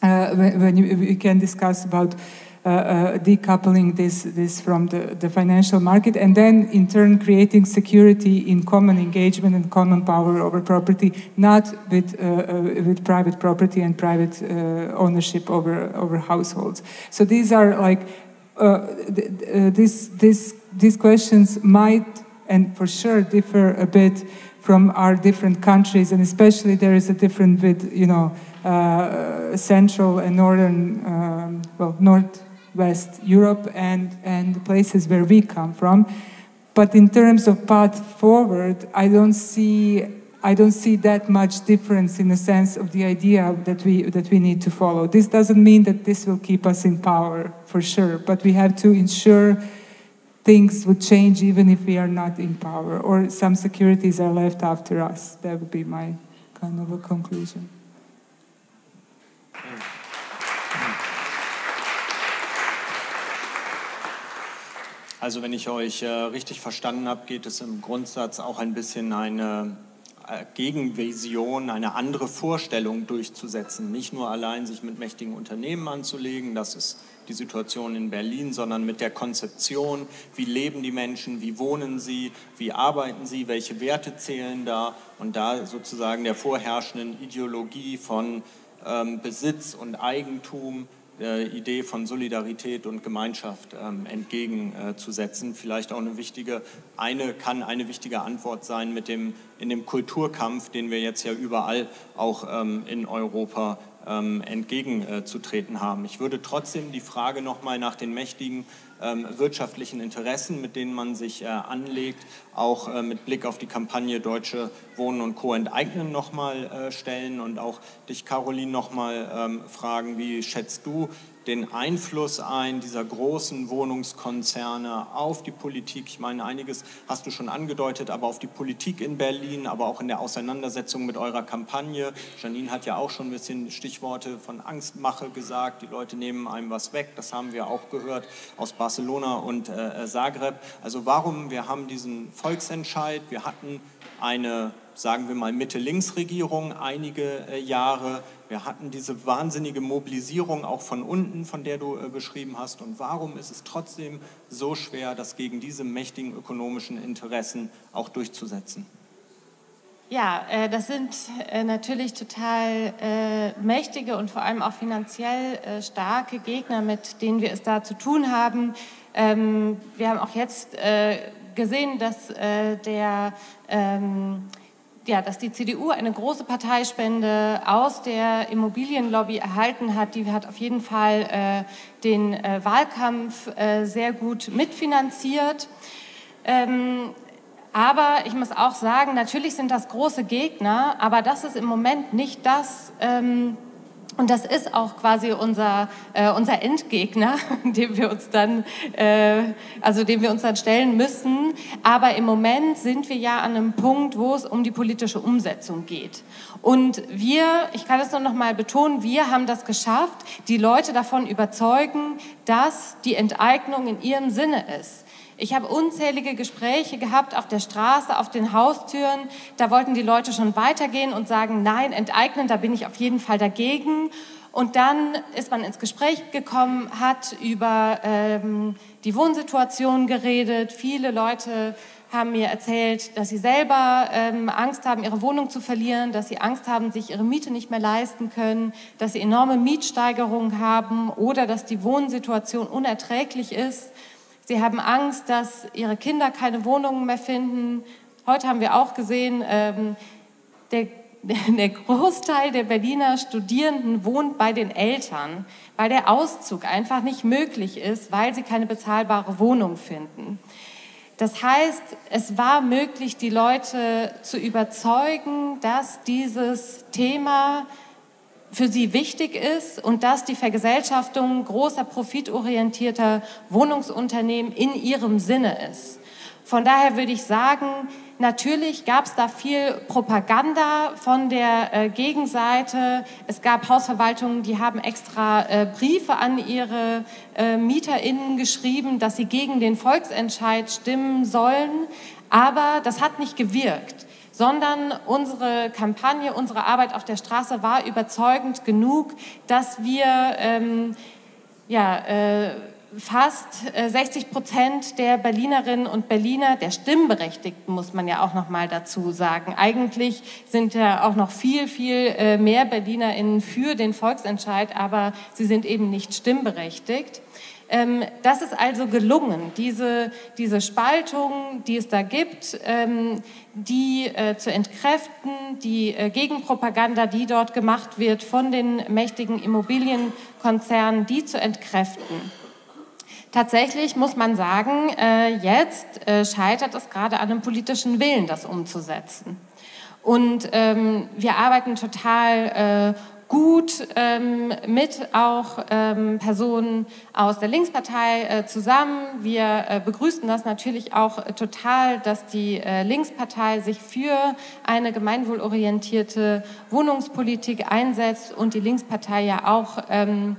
when, you, we can discuss about uh, uh, decoupling this, this from the, the financial market and then in turn creating security in common engagement and common power over property, not with, uh, uh with private property and private uh, ownership over, over households. So these are like, th this, this, these questions might and for sure differ a bit from our different countries and especially there is a different with, you know, uh, central and northern, um, well, northwest Europe and, and places where we come from. But in terms of path forward, I don't see I don't see that much difference in the sense of the idea that we that we need to follow. This doesn't mean that this will keep us in power for sure, but we have to ensure things would change even if we are not in power or some securities are left after us. That would be my kind of a conclusion. Also wenn ich euch äh, richtig verstanden habe, geht es im Grundsatz auch ein bisschen eine äh, Gegenvision, eine andere Vorstellung durchzusetzen. Nicht nur allein sich mit mächtigen Unternehmen anzulegen, das ist die Situation in Berlin, sondern mit der Konzeption, wie leben die Menschen, wie wohnen sie, wie arbeiten sie, welche Werte zählen da und da sozusagen der vorherrschenden Ideologie von ähm, Besitz und Eigentum äh, Idee von Solidarität und Gemeinschaft ähm, entgegenzusetzen. Vielleicht auch eine wichtige, eine kann eine wichtige Antwort sein mit dem, in dem Kulturkampf, den wir jetzt ja überall auch ähm, in Europa ähm, entgegenzutreten haben. Ich würde trotzdem die Frage nochmal nach den mächtigen wirtschaftlichen Interessen, mit denen man sich äh, anlegt, auch äh, mit Blick auf die Kampagne Deutsche Wohnen und Co. enteignen nochmal äh, stellen und auch dich, Caroline, nochmal ähm, fragen, wie schätzt du den Einfluss ein dieser großen Wohnungskonzerne auf die Politik? Ich meine, einiges hast du schon angedeutet, aber auf die Politik in Berlin, aber auch in der Auseinandersetzung mit eurer Kampagne. Janine hat ja auch schon ein bisschen Stichworte von Angstmache gesagt. Die Leute nehmen einem was weg. Das haben wir auch gehört aus Barcelona und äh, Zagreb. Also warum? Wir haben diesen Volksentscheid. Wir hatten eine, sagen wir mal, Mitte-Links-Regierung einige äh, Jahre. Wir hatten diese wahnsinnige Mobilisierung auch von unten, von der du äh, beschrieben hast. Und warum ist es trotzdem so schwer, das gegen diese mächtigen ökonomischen Interessen auch durchzusetzen? Ja, äh, das sind äh, natürlich total äh, mächtige und vor allem auch finanziell äh, starke Gegner, mit denen wir es da zu tun haben. Ähm, wir haben auch jetzt äh, gesehen, dass äh, der ähm, ja, dass die CDU eine große Parteispende aus der Immobilienlobby erhalten hat. Die hat auf jeden Fall äh, den äh, Wahlkampf äh, sehr gut mitfinanziert. Ähm, aber ich muss auch sagen, natürlich sind das große Gegner, aber das ist im Moment nicht das, ähm, und das ist auch quasi unser, äh, unser Endgegner, dem wir uns dann, äh, also dem wir uns dann stellen müssen. Aber im Moment sind wir ja an einem Punkt, wo es um die politische Umsetzung geht. Und wir, ich kann es nur noch mal betonen, wir haben das geschafft, die Leute davon überzeugen, dass die Enteignung in ihrem Sinne ist. Ich habe unzählige Gespräche gehabt auf der Straße, auf den Haustüren. Da wollten die Leute schon weitergehen und sagen, nein, enteignen, da bin ich auf jeden Fall dagegen. Und dann ist man ins Gespräch gekommen, hat über ähm, die Wohnsituation geredet. Viele Leute haben mir erzählt, dass sie selber ähm, Angst haben, ihre Wohnung zu verlieren, dass sie Angst haben, sich ihre Miete nicht mehr leisten können, dass sie enorme Mietsteigerungen haben oder dass die Wohnsituation unerträglich ist. Sie haben Angst, dass ihre Kinder keine Wohnungen mehr finden. Heute haben wir auch gesehen, ähm, der, der Großteil der Berliner Studierenden wohnt bei den Eltern, weil der Auszug einfach nicht möglich ist, weil sie keine bezahlbare Wohnung finden. Das heißt, es war möglich, die Leute zu überzeugen, dass dieses Thema für sie wichtig ist und dass die Vergesellschaftung großer profitorientierter Wohnungsunternehmen in ihrem Sinne ist. Von daher würde ich sagen, natürlich gab es da viel Propaganda von der äh, Gegenseite. Es gab Hausverwaltungen, die haben extra äh, Briefe an ihre äh, MieterInnen geschrieben, dass sie gegen den Volksentscheid stimmen sollen. Aber das hat nicht gewirkt sondern unsere Kampagne, unsere Arbeit auf der Straße war überzeugend genug, dass wir ähm, ja, äh, fast 60 äh, Prozent der Berlinerinnen und Berliner, der Stimmberechtigten, muss man ja auch noch mal dazu sagen. Eigentlich sind ja auch noch viel, viel äh, mehr BerlinerInnen für den Volksentscheid, aber sie sind eben nicht stimmberechtigt. Ähm, das ist also gelungen, diese, diese Spaltung, die es da gibt, ähm, die äh, zu entkräften, die Gegenpropaganda, die dort gemacht wird von den mächtigen Immobilienkonzernen, die zu entkräften. Tatsächlich muss man sagen, äh, jetzt äh, scheitert es gerade an dem politischen Willen, das umzusetzen. Und ähm, wir arbeiten total äh, gut ähm, mit auch ähm, Personen aus der Linkspartei äh, zusammen. Wir äh, begrüßen das natürlich auch äh, total, dass die äh, Linkspartei sich für eine gemeinwohlorientierte Wohnungspolitik einsetzt und die Linkspartei ja auch ähm,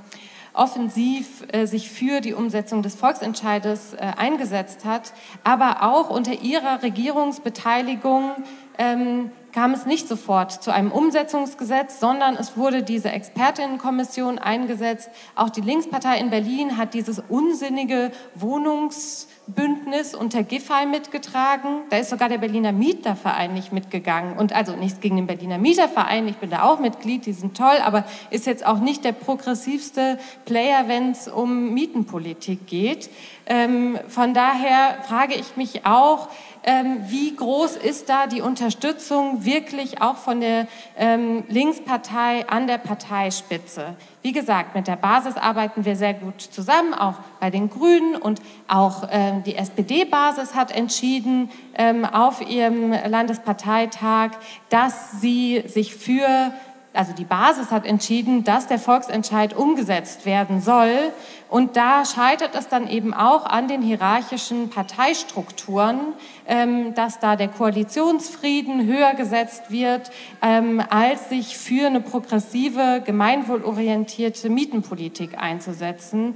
offensiv äh, sich für die Umsetzung des Volksentscheides äh, eingesetzt hat. Aber auch unter ihrer Regierungsbeteiligung ähm, kam es nicht sofort zu einem Umsetzungsgesetz, sondern es wurde diese Expertinnenkommission eingesetzt. Auch die Linkspartei in Berlin hat dieses unsinnige Wohnungs Bündnis unter Giffey mitgetragen. Da ist sogar der Berliner Mieterverein nicht mitgegangen. Und also nichts gegen den Berliner Mieterverein, ich bin da auch Mitglied, die sind toll, aber ist jetzt auch nicht der progressivste Player, wenn es um Mietenpolitik geht. Ähm, von daher frage ich mich auch, ähm, wie groß ist da die Unterstützung wirklich auch von der ähm, Linkspartei an der Parteispitze? Wie gesagt, mit der Basis arbeiten wir sehr gut zusammen, auch bei den Grünen und auch ähm, die SPD-Basis hat entschieden ähm, auf ihrem Landesparteitag, dass sie sich für also die Basis hat entschieden, dass der Volksentscheid umgesetzt werden soll. Und da scheitert es dann eben auch an den hierarchischen Parteistrukturen, ähm, dass da der Koalitionsfrieden höher gesetzt wird, ähm, als sich für eine progressive, gemeinwohlorientierte Mietenpolitik einzusetzen.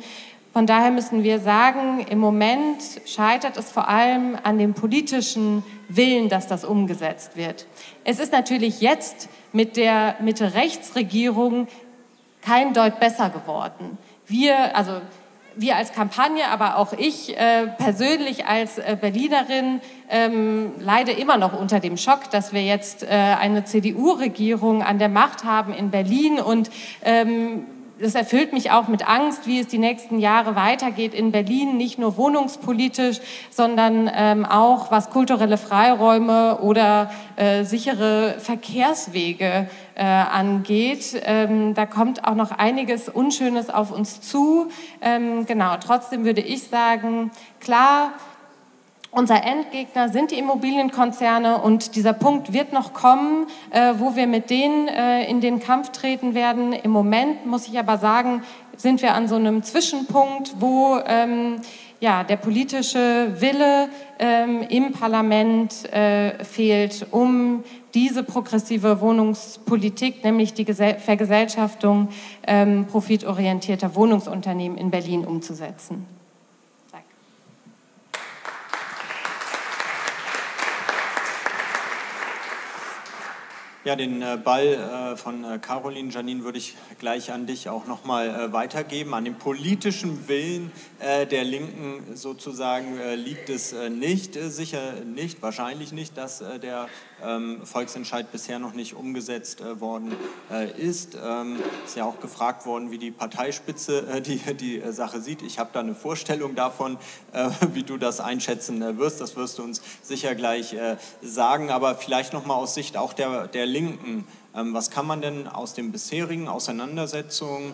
Von daher müssen wir sagen, im Moment scheitert es vor allem an dem politischen Willen, dass das umgesetzt wird. Es ist natürlich jetzt mit der Mitte-Rechts-Regierung kein Deut besser geworden. Wir, also wir als Kampagne, aber auch ich äh, persönlich als äh, Berlinerin ähm, leide immer noch unter dem Schock, dass wir jetzt äh, eine CDU-Regierung an der Macht haben in Berlin. Und ähm, das erfüllt mich auch mit Angst, wie es die nächsten Jahre weitergeht in Berlin, nicht nur wohnungspolitisch, sondern ähm, auch was kulturelle Freiräume oder äh, sichere Verkehrswege äh, angeht. Ähm, da kommt auch noch einiges Unschönes auf uns zu. Ähm, genau, trotzdem würde ich sagen, klar, unser Endgegner sind die Immobilienkonzerne und dieser Punkt wird noch kommen, äh, wo wir mit denen äh, in den Kampf treten werden. Im Moment muss ich aber sagen, sind wir an so einem Zwischenpunkt, wo ähm, ja, der politische Wille ähm, im Parlament äh, fehlt, um diese progressive Wohnungspolitik, nämlich die Vergesellschaftung ähm, profitorientierter Wohnungsunternehmen in Berlin umzusetzen. Ja, den äh, Ball äh, von äh, Caroline Janine würde ich gleich an dich auch nochmal weitergeben, an den politischen Willen, der Linken sozusagen liegt es nicht, sicher nicht, wahrscheinlich nicht, dass der ähm, Volksentscheid bisher noch nicht umgesetzt worden ist. Ähm, ist ja auch gefragt worden, wie die Parteispitze die, die Sache sieht. Ich habe da eine Vorstellung davon, wie du das einschätzen wirst. Das wirst du uns sicher gleich sagen, aber vielleicht nochmal aus Sicht auch der, der Linken. Ähm, was kann man denn aus den bisherigen Auseinandersetzungen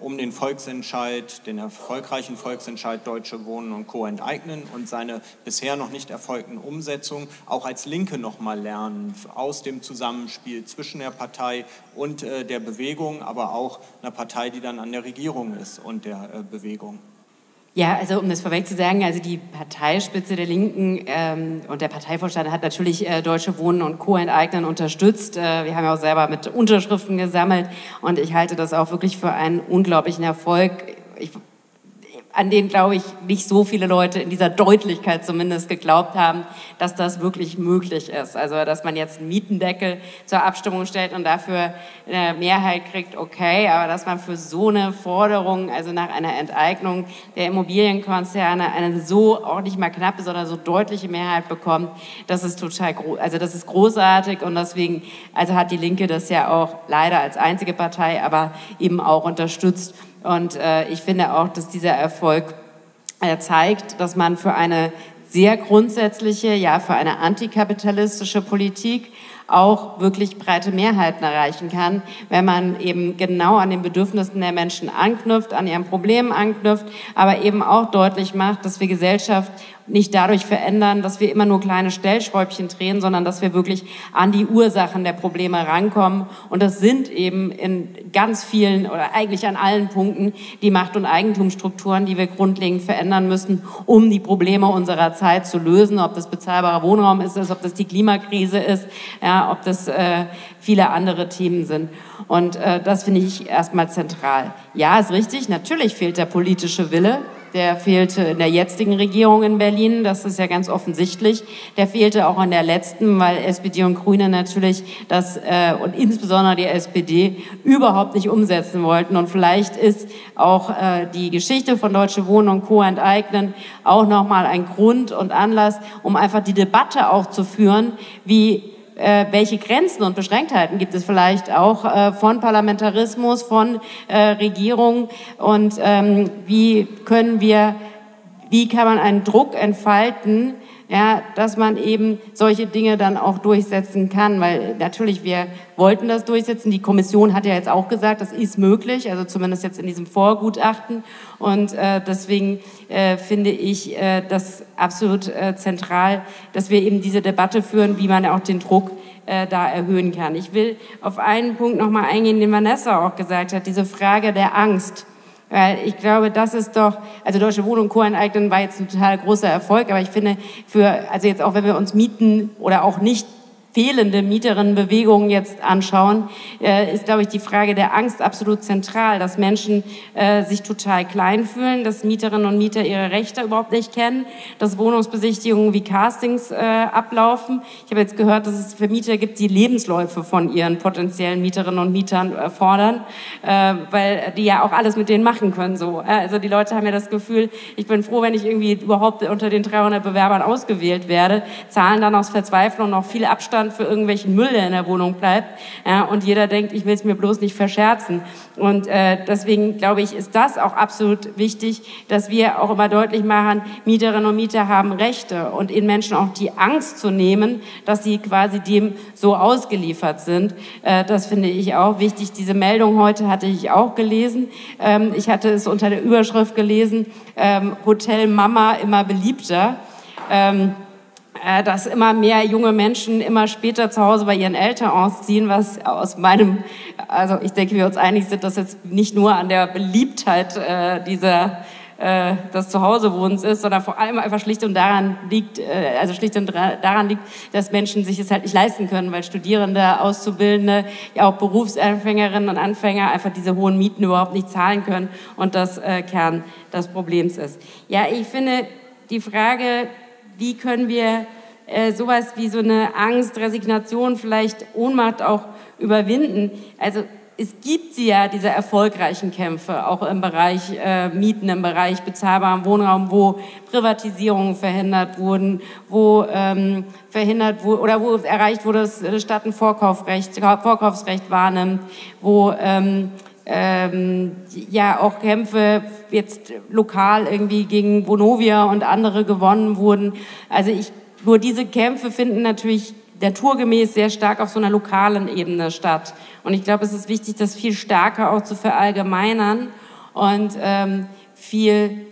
um den Volksentscheid, den erfolgreichen Volksentscheid Deutsche Wohnen und Co. enteignen und seine bisher noch nicht erfolgten Umsetzungen auch als Linke nochmal lernen aus dem Zusammenspiel zwischen der Partei und äh, der Bewegung, aber auch einer Partei, die dann an der Regierung ist und der äh, Bewegung? Ja, also um das vorweg zu sagen, also die Parteispitze der Linken ähm, und der Parteivorstand hat natürlich äh, Deutsche Wohnen und Co. enteignen unterstützt. Äh, wir haben ja auch selber mit Unterschriften gesammelt und ich halte das auch wirklich für einen unglaublichen Erfolg. Ich an den, glaube ich, nicht so viele Leute in dieser Deutlichkeit zumindest geglaubt haben, dass das wirklich möglich ist. Also, dass man jetzt einen Mietendeckel zur Abstimmung stellt und dafür eine Mehrheit kriegt, okay, aber dass man für so eine Forderung, also nach einer Enteignung der Immobilienkonzerne, eine so auch nicht mal knappe, sondern so deutliche Mehrheit bekommt, das ist total, also das ist großartig und deswegen, also hat die Linke das ja auch leider als einzige Partei, aber eben auch unterstützt. Und äh, ich finde auch, dass dieser Erfolg äh, zeigt, dass man für eine sehr grundsätzliche, ja, für eine antikapitalistische Politik auch wirklich breite Mehrheiten erreichen kann, wenn man eben genau an den Bedürfnissen der Menschen anknüpft, an ihren Problemen anknüpft, aber eben auch deutlich macht, dass wir Gesellschaft nicht dadurch verändern, dass wir immer nur kleine Stellschräubchen drehen, sondern dass wir wirklich an die Ursachen der Probleme rankommen. Und das sind eben in ganz vielen oder eigentlich an allen Punkten die Macht- und Eigentumsstrukturen, die wir grundlegend verändern müssen, um die Probleme unserer Zeit zu lösen. Ob das bezahlbarer Wohnraum ist, ob das die Klimakrise ist, ja, ob das äh, viele andere Themen sind. Und äh, das finde ich erstmal zentral. Ja, ist richtig. Natürlich fehlt der politische Wille. Der fehlte in der jetzigen Regierung in Berlin, das ist ja ganz offensichtlich. Der fehlte auch in der letzten, weil SPD und Grüne natürlich das äh, und insbesondere die SPD überhaupt nicht umsetzen wollten. Und vielleicht ist auch äh, die Geschichte von Deutsche Wohnen und Co. enteignen auch nochmal ein Grund und Anlass, um einfach die Debatte auch zu führen, wie äh, welche Grenzen und Beschränktheiten gibt es vielleicht auch äh, von Parlamentarismus, von äh, Regierung? Und ähm, wie können wir, wie kann man einen Druck entfalten, ja, dass man eben solche Dinge dann auch durchsetzen kann, weil natürlich wir wollten das durchsetzen. Die Kommission hat ja jetzt auch gesagt, das ist möglich, also zumindest jetzt in diesem Vorgutachten. Und äh, deswegen äh, finde ich äh, das absolut äh, zentral, dass wir eben diese Debatte führen, wie man auch den Druck äh, da erhöhen kann. Ich will auf einen Punkt nochmal eingehen, den Vanessa auch gesagt hat, diese Frage der Angst. Weil ich glaube, das ist doch, also Deutsche Wohnung und Co. enteignen war jetzt ein total großer Erfolg, aber ich finde, für, also jetzt auch wenn wir uns Mieten oder auch nicht fehlende Mieterinnenbewegungen jetzt anschauen, äh, ist, glaube ich, die Frage der Angst absolut zentral, dass Menschen äh, sich total klein fühlen, dass Mieterinnen und Mieter ihre Rechte überhaupt nicht kennen, dass Wohnungsbesichtigungen wie Castings äh, ablaufen. Ich habe jetzt gehört, dass es Vermieter gibt, die Lebensläufe von ihren potenziellen Mieterinnen und Mietern äh, fordern, äh, weil die ja auch alles mit denen machen können. So. Also die Leute haben ja das Gefühl, ich bin froh, wenn ich irgendwie überhaupt unter den 300 Bewerbern ausgewählt werde, zahlen dann aus Verzweiflung noch viel Abstand Abstand für irgendwelchen Müll, der in der Wohnung bleibt. Ja, und jeder denkt, ich will es mir bloß nicht verscherzen. Und äh, deswegen glaube ich, ist das auch absolut wichtig, dass wir auch immer deutlich machen, Mieterinnen und Mieter haben Rechte und ihnen Menschen auch die Angst zu nehmen, dass sie quasi dem so ausgeliefert sind. Äh, das finde ich auch wichtig. Diese Meldung heute hatte ich auch gelesen. Ähm, ich hatte es unter der Überschrift gelesen, ähm, Hotel Mama immer beliebter. Ähm, äh, dass immer mehr junge Menschen immer später zu Hause bei ihren Eltern ausziehen, was aus meinem, also ich denke, wir uns einig sind, dass jetzt nicht nur an der Beliebtheit äh, dieser äh, des Zuhausewohnens ist, sondern vor allem einfach schlicht und daran liegt, äh, also schlicht und daran liegt, dass Menschen sich es halt nicht leisten können, weil Studierende, Auszubildende, ja auch Berufsanfängerinnen und Anfänger einfach diese hohen Mieten überhaupt nicht zahlen können und das äh, Kern des Problems ist. Ja, ich finde die Frage, wie können wir äh, sowas wie so eine Angst, Resignation, vielleicht Ohnmacht auch überwinden. Also es gibt sie ja, diese erfolgreichen Kämpfe, auch im Bereich äh, Mieten, im Bereich bezahlbaren Wohnraum, wo Privatisierungen verhindert wurden, wo ähm, verhindert wurde oder wo erreicht wurde, dass die Stadt ein Vorkaufsrecht, Vorkaufsrecht wahrnimmt, wo ähm, ähm, ja auch Kämpfe jetzt lokal irgendwie gegen Vonovia und andere gewonnen wurden. Also ich, nur diese Kämpfe finden natürlich naturgemäß sehr stark auf so einer lokalen Ebene statt. Und ich glaube, es ist wichtig, das viel stärker auch zu verallgemeinern und ähm, viel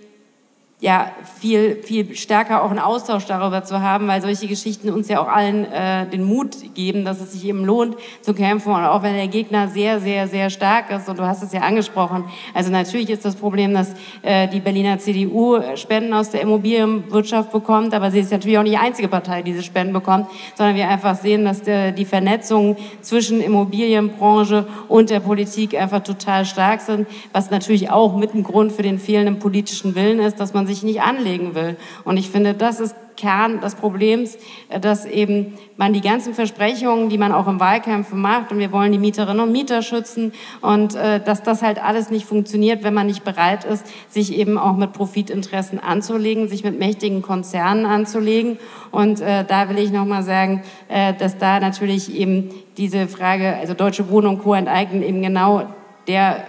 ja, viel, viel stärker auch einen Austausch darüber zu haben, weil solche Geschichten uns ja auch allen äh, den Mut geben, dass es sich eben lohnt zu kämpfen. Und auch wenn der Gegner sehr, sehr, sehr stark ist und du hast es ja angesprochen, also natürlich ist das Problem, dass äh, die Berliner CDU Spenden aus der Immobilienwirtschaft bekommt, aber sie ist natürlich auch nicht die einzige Partei, die diese Spenden bekommt, sondern wir einfach sehen, dass der, die Vernetzungen zwischen Immobilienbranche und der Politik einfach total stark sind, was natürlich auch mit ein Grund für den fehlenden politischen Willen ist, dass man sich sich nicht anlegen will. Und ich finde, das ist Kern des Problems, äh, dass eben man die ganzen Versprechungen, die man auch im Wahlkämpfen macht, und wir wollen die Mieterinnen und Mieter schützen, und äh, dass das halt alles nicht funktioniert, wenn man nicht bereit ist, sich eben auch mit Profitinteressen anzulegen, sich mit mächtigen Konzernen anzulegen. Und äh, da will ich nochmal sagen, äh, dass da natürlich eben diese Frage, also Deutsche Wohnung Co. enteignen, eben genau der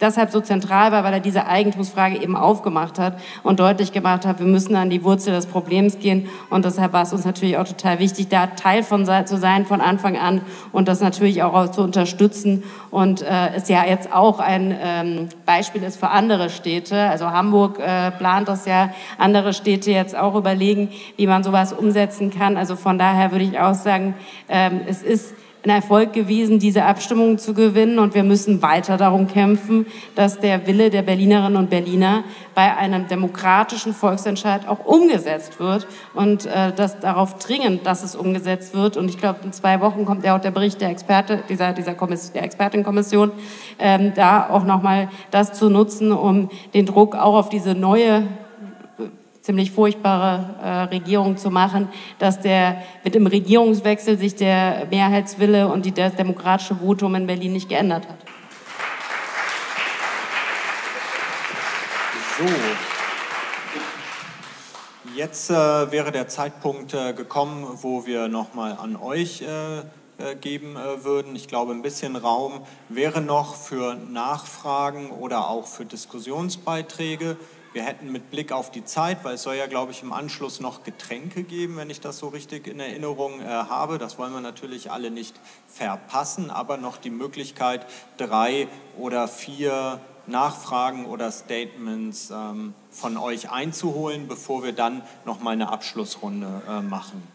deshalb so zentral war, weil er diese Eigentumsfrage eben aufgemacht hat und deutlich gemacht hat, wir müssen an die Wurzel des Problems gehen. Und deshalb war es uns natürlich auch total wichtig, da Teil von zu sein von Anfang an und das natürlich auch zu unterstützen. Und äh, es ja jetzt auch ein ähm, Beispiel ist für andere Städte. Also Hamburg äh, plant das ja, andere Städte jetzt auch überlegen, wie man sowas umsetzen kann. Also von daher würde ich auch sagen, ähm, es ist ein Erfolg gewesen, diese Abstimmung zu gewinnen. Und wir müssen weiter darum kämpfen, dass der Wille der Berlinerinnen und Berliner bei einem demokratischen Volksentscheid auch umgesetzt wird und äh, dass darauf dringend, dass es umgesetzt wird. Und ich glaube, in zwei Wochen kommt ja auch der Bericht der Experte, dieser, dieser Kommission, der Expertenkommission, ähm, da auch nochmal das zu nutzen, um den Druck auch auf diese neue ziemlich furchtbare äh, Regierung zu machen, dass der mit dem Regierungswechsel sich der Mehrheitswille und die, das demokratische Votum in Berlin nicht geändert hat. So. Jetzt äh, wäre der Zeitpunkt äh, gekommen, wo wir nochmal an euch äh, äh, geben äh, würden. Ich glaube, ein bisschen Raum wäre noch für Nachfragen oder auch für Diskussionsbeiträge. Wir hätten mit Blick auf die Zeit, weil es soll ja, glaube ich, im Anschluss noch Getränke geben, wenn ich das so richtig in Erinnerung äh, habe. Das wollen wir natürlich alle nicht verpassen, aber noch die Möglichkeit, drei oder vier Nachfragen oder Statements ähm, von euch einzuholen, bevor wir dann noch mal eine Abschlussrunde äh, machen.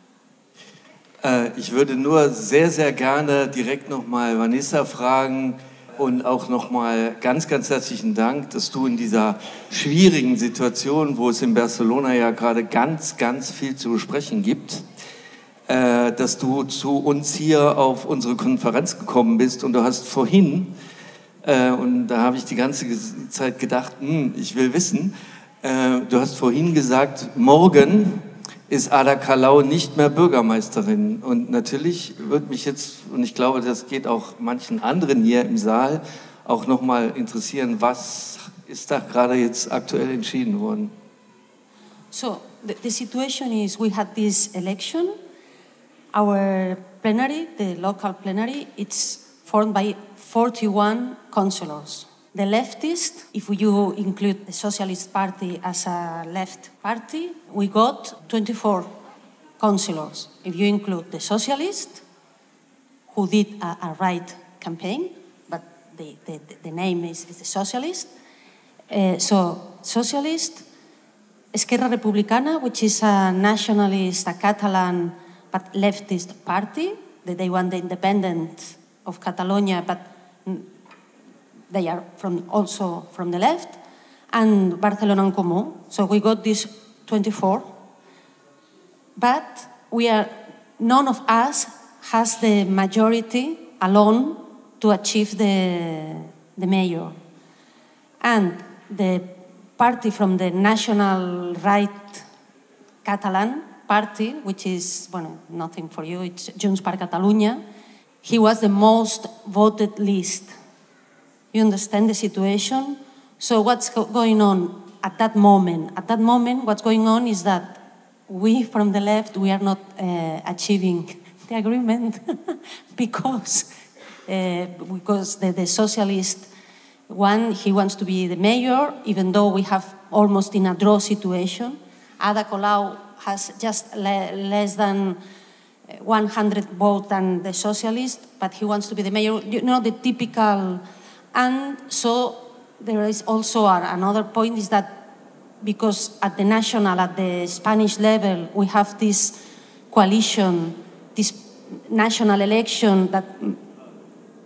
Äh, ich würde nur sehr, sehr gerne direkt noch mal Vanessa fragen, und auch nochmal ganz, ganz herzlichen Dank, dass du in dieser schwierigen Situation, wo es in Barcelona ja gerade ganz, ganz viel zu besprechen gibt, äh, dass du zu uns hier auf unsere Konferenz gekommen bist. Und du hast vorhin, äh, und da habe ich die ganze Zeit gedacht, hm, ich will wissen, äh, du hast vorhin gesagt, morgen ist Ada Kalau nicht mehr Bürgermeisterin. Und natürlich würde mich jetzt, und ich glaube, das geht auch manchen anderen hier im Saal, auch nochmal interessieren, was ist da gerade jetzt aktuell entschieden worden? So, the, the situation is we had this election. Our plenary, the local plenary, it's formed by 41 councillors. The leftist, if you include the Socialist Party as a left party, we got 24 councillors. If you include the Socialist, who did a, a right campaign, but the, the, the name is, is the Socialist. Uh, so, Socialist, Esquerra Republicana, which is a nationalist, a Catalan, but leftist party, that they want the independence of Catalonia, but they are from also from the left, and Barcelona en Comú. So we got these 24. But we are, none of us has the majority alone to achieve the, the mayor. And the party from the national right Catalan, party, which is, well, nothing for you, it's Junts per Catalunya, he was the most voted list. You understand the situation? So what's going on at that moment? At that moment, what's going on is that we from the left, we are not uh, achieving the agreement because, uh, because the, the socialist one, he wants to be the mayor, even though we have almost in a draw situation. Ada Colau has just le- less than uh, 100 votes than the socialist, but he wants to be the mayor. You know, the typical. And so there is also another point is that because at the national, at the Spanish level, we have this coalition, this national election that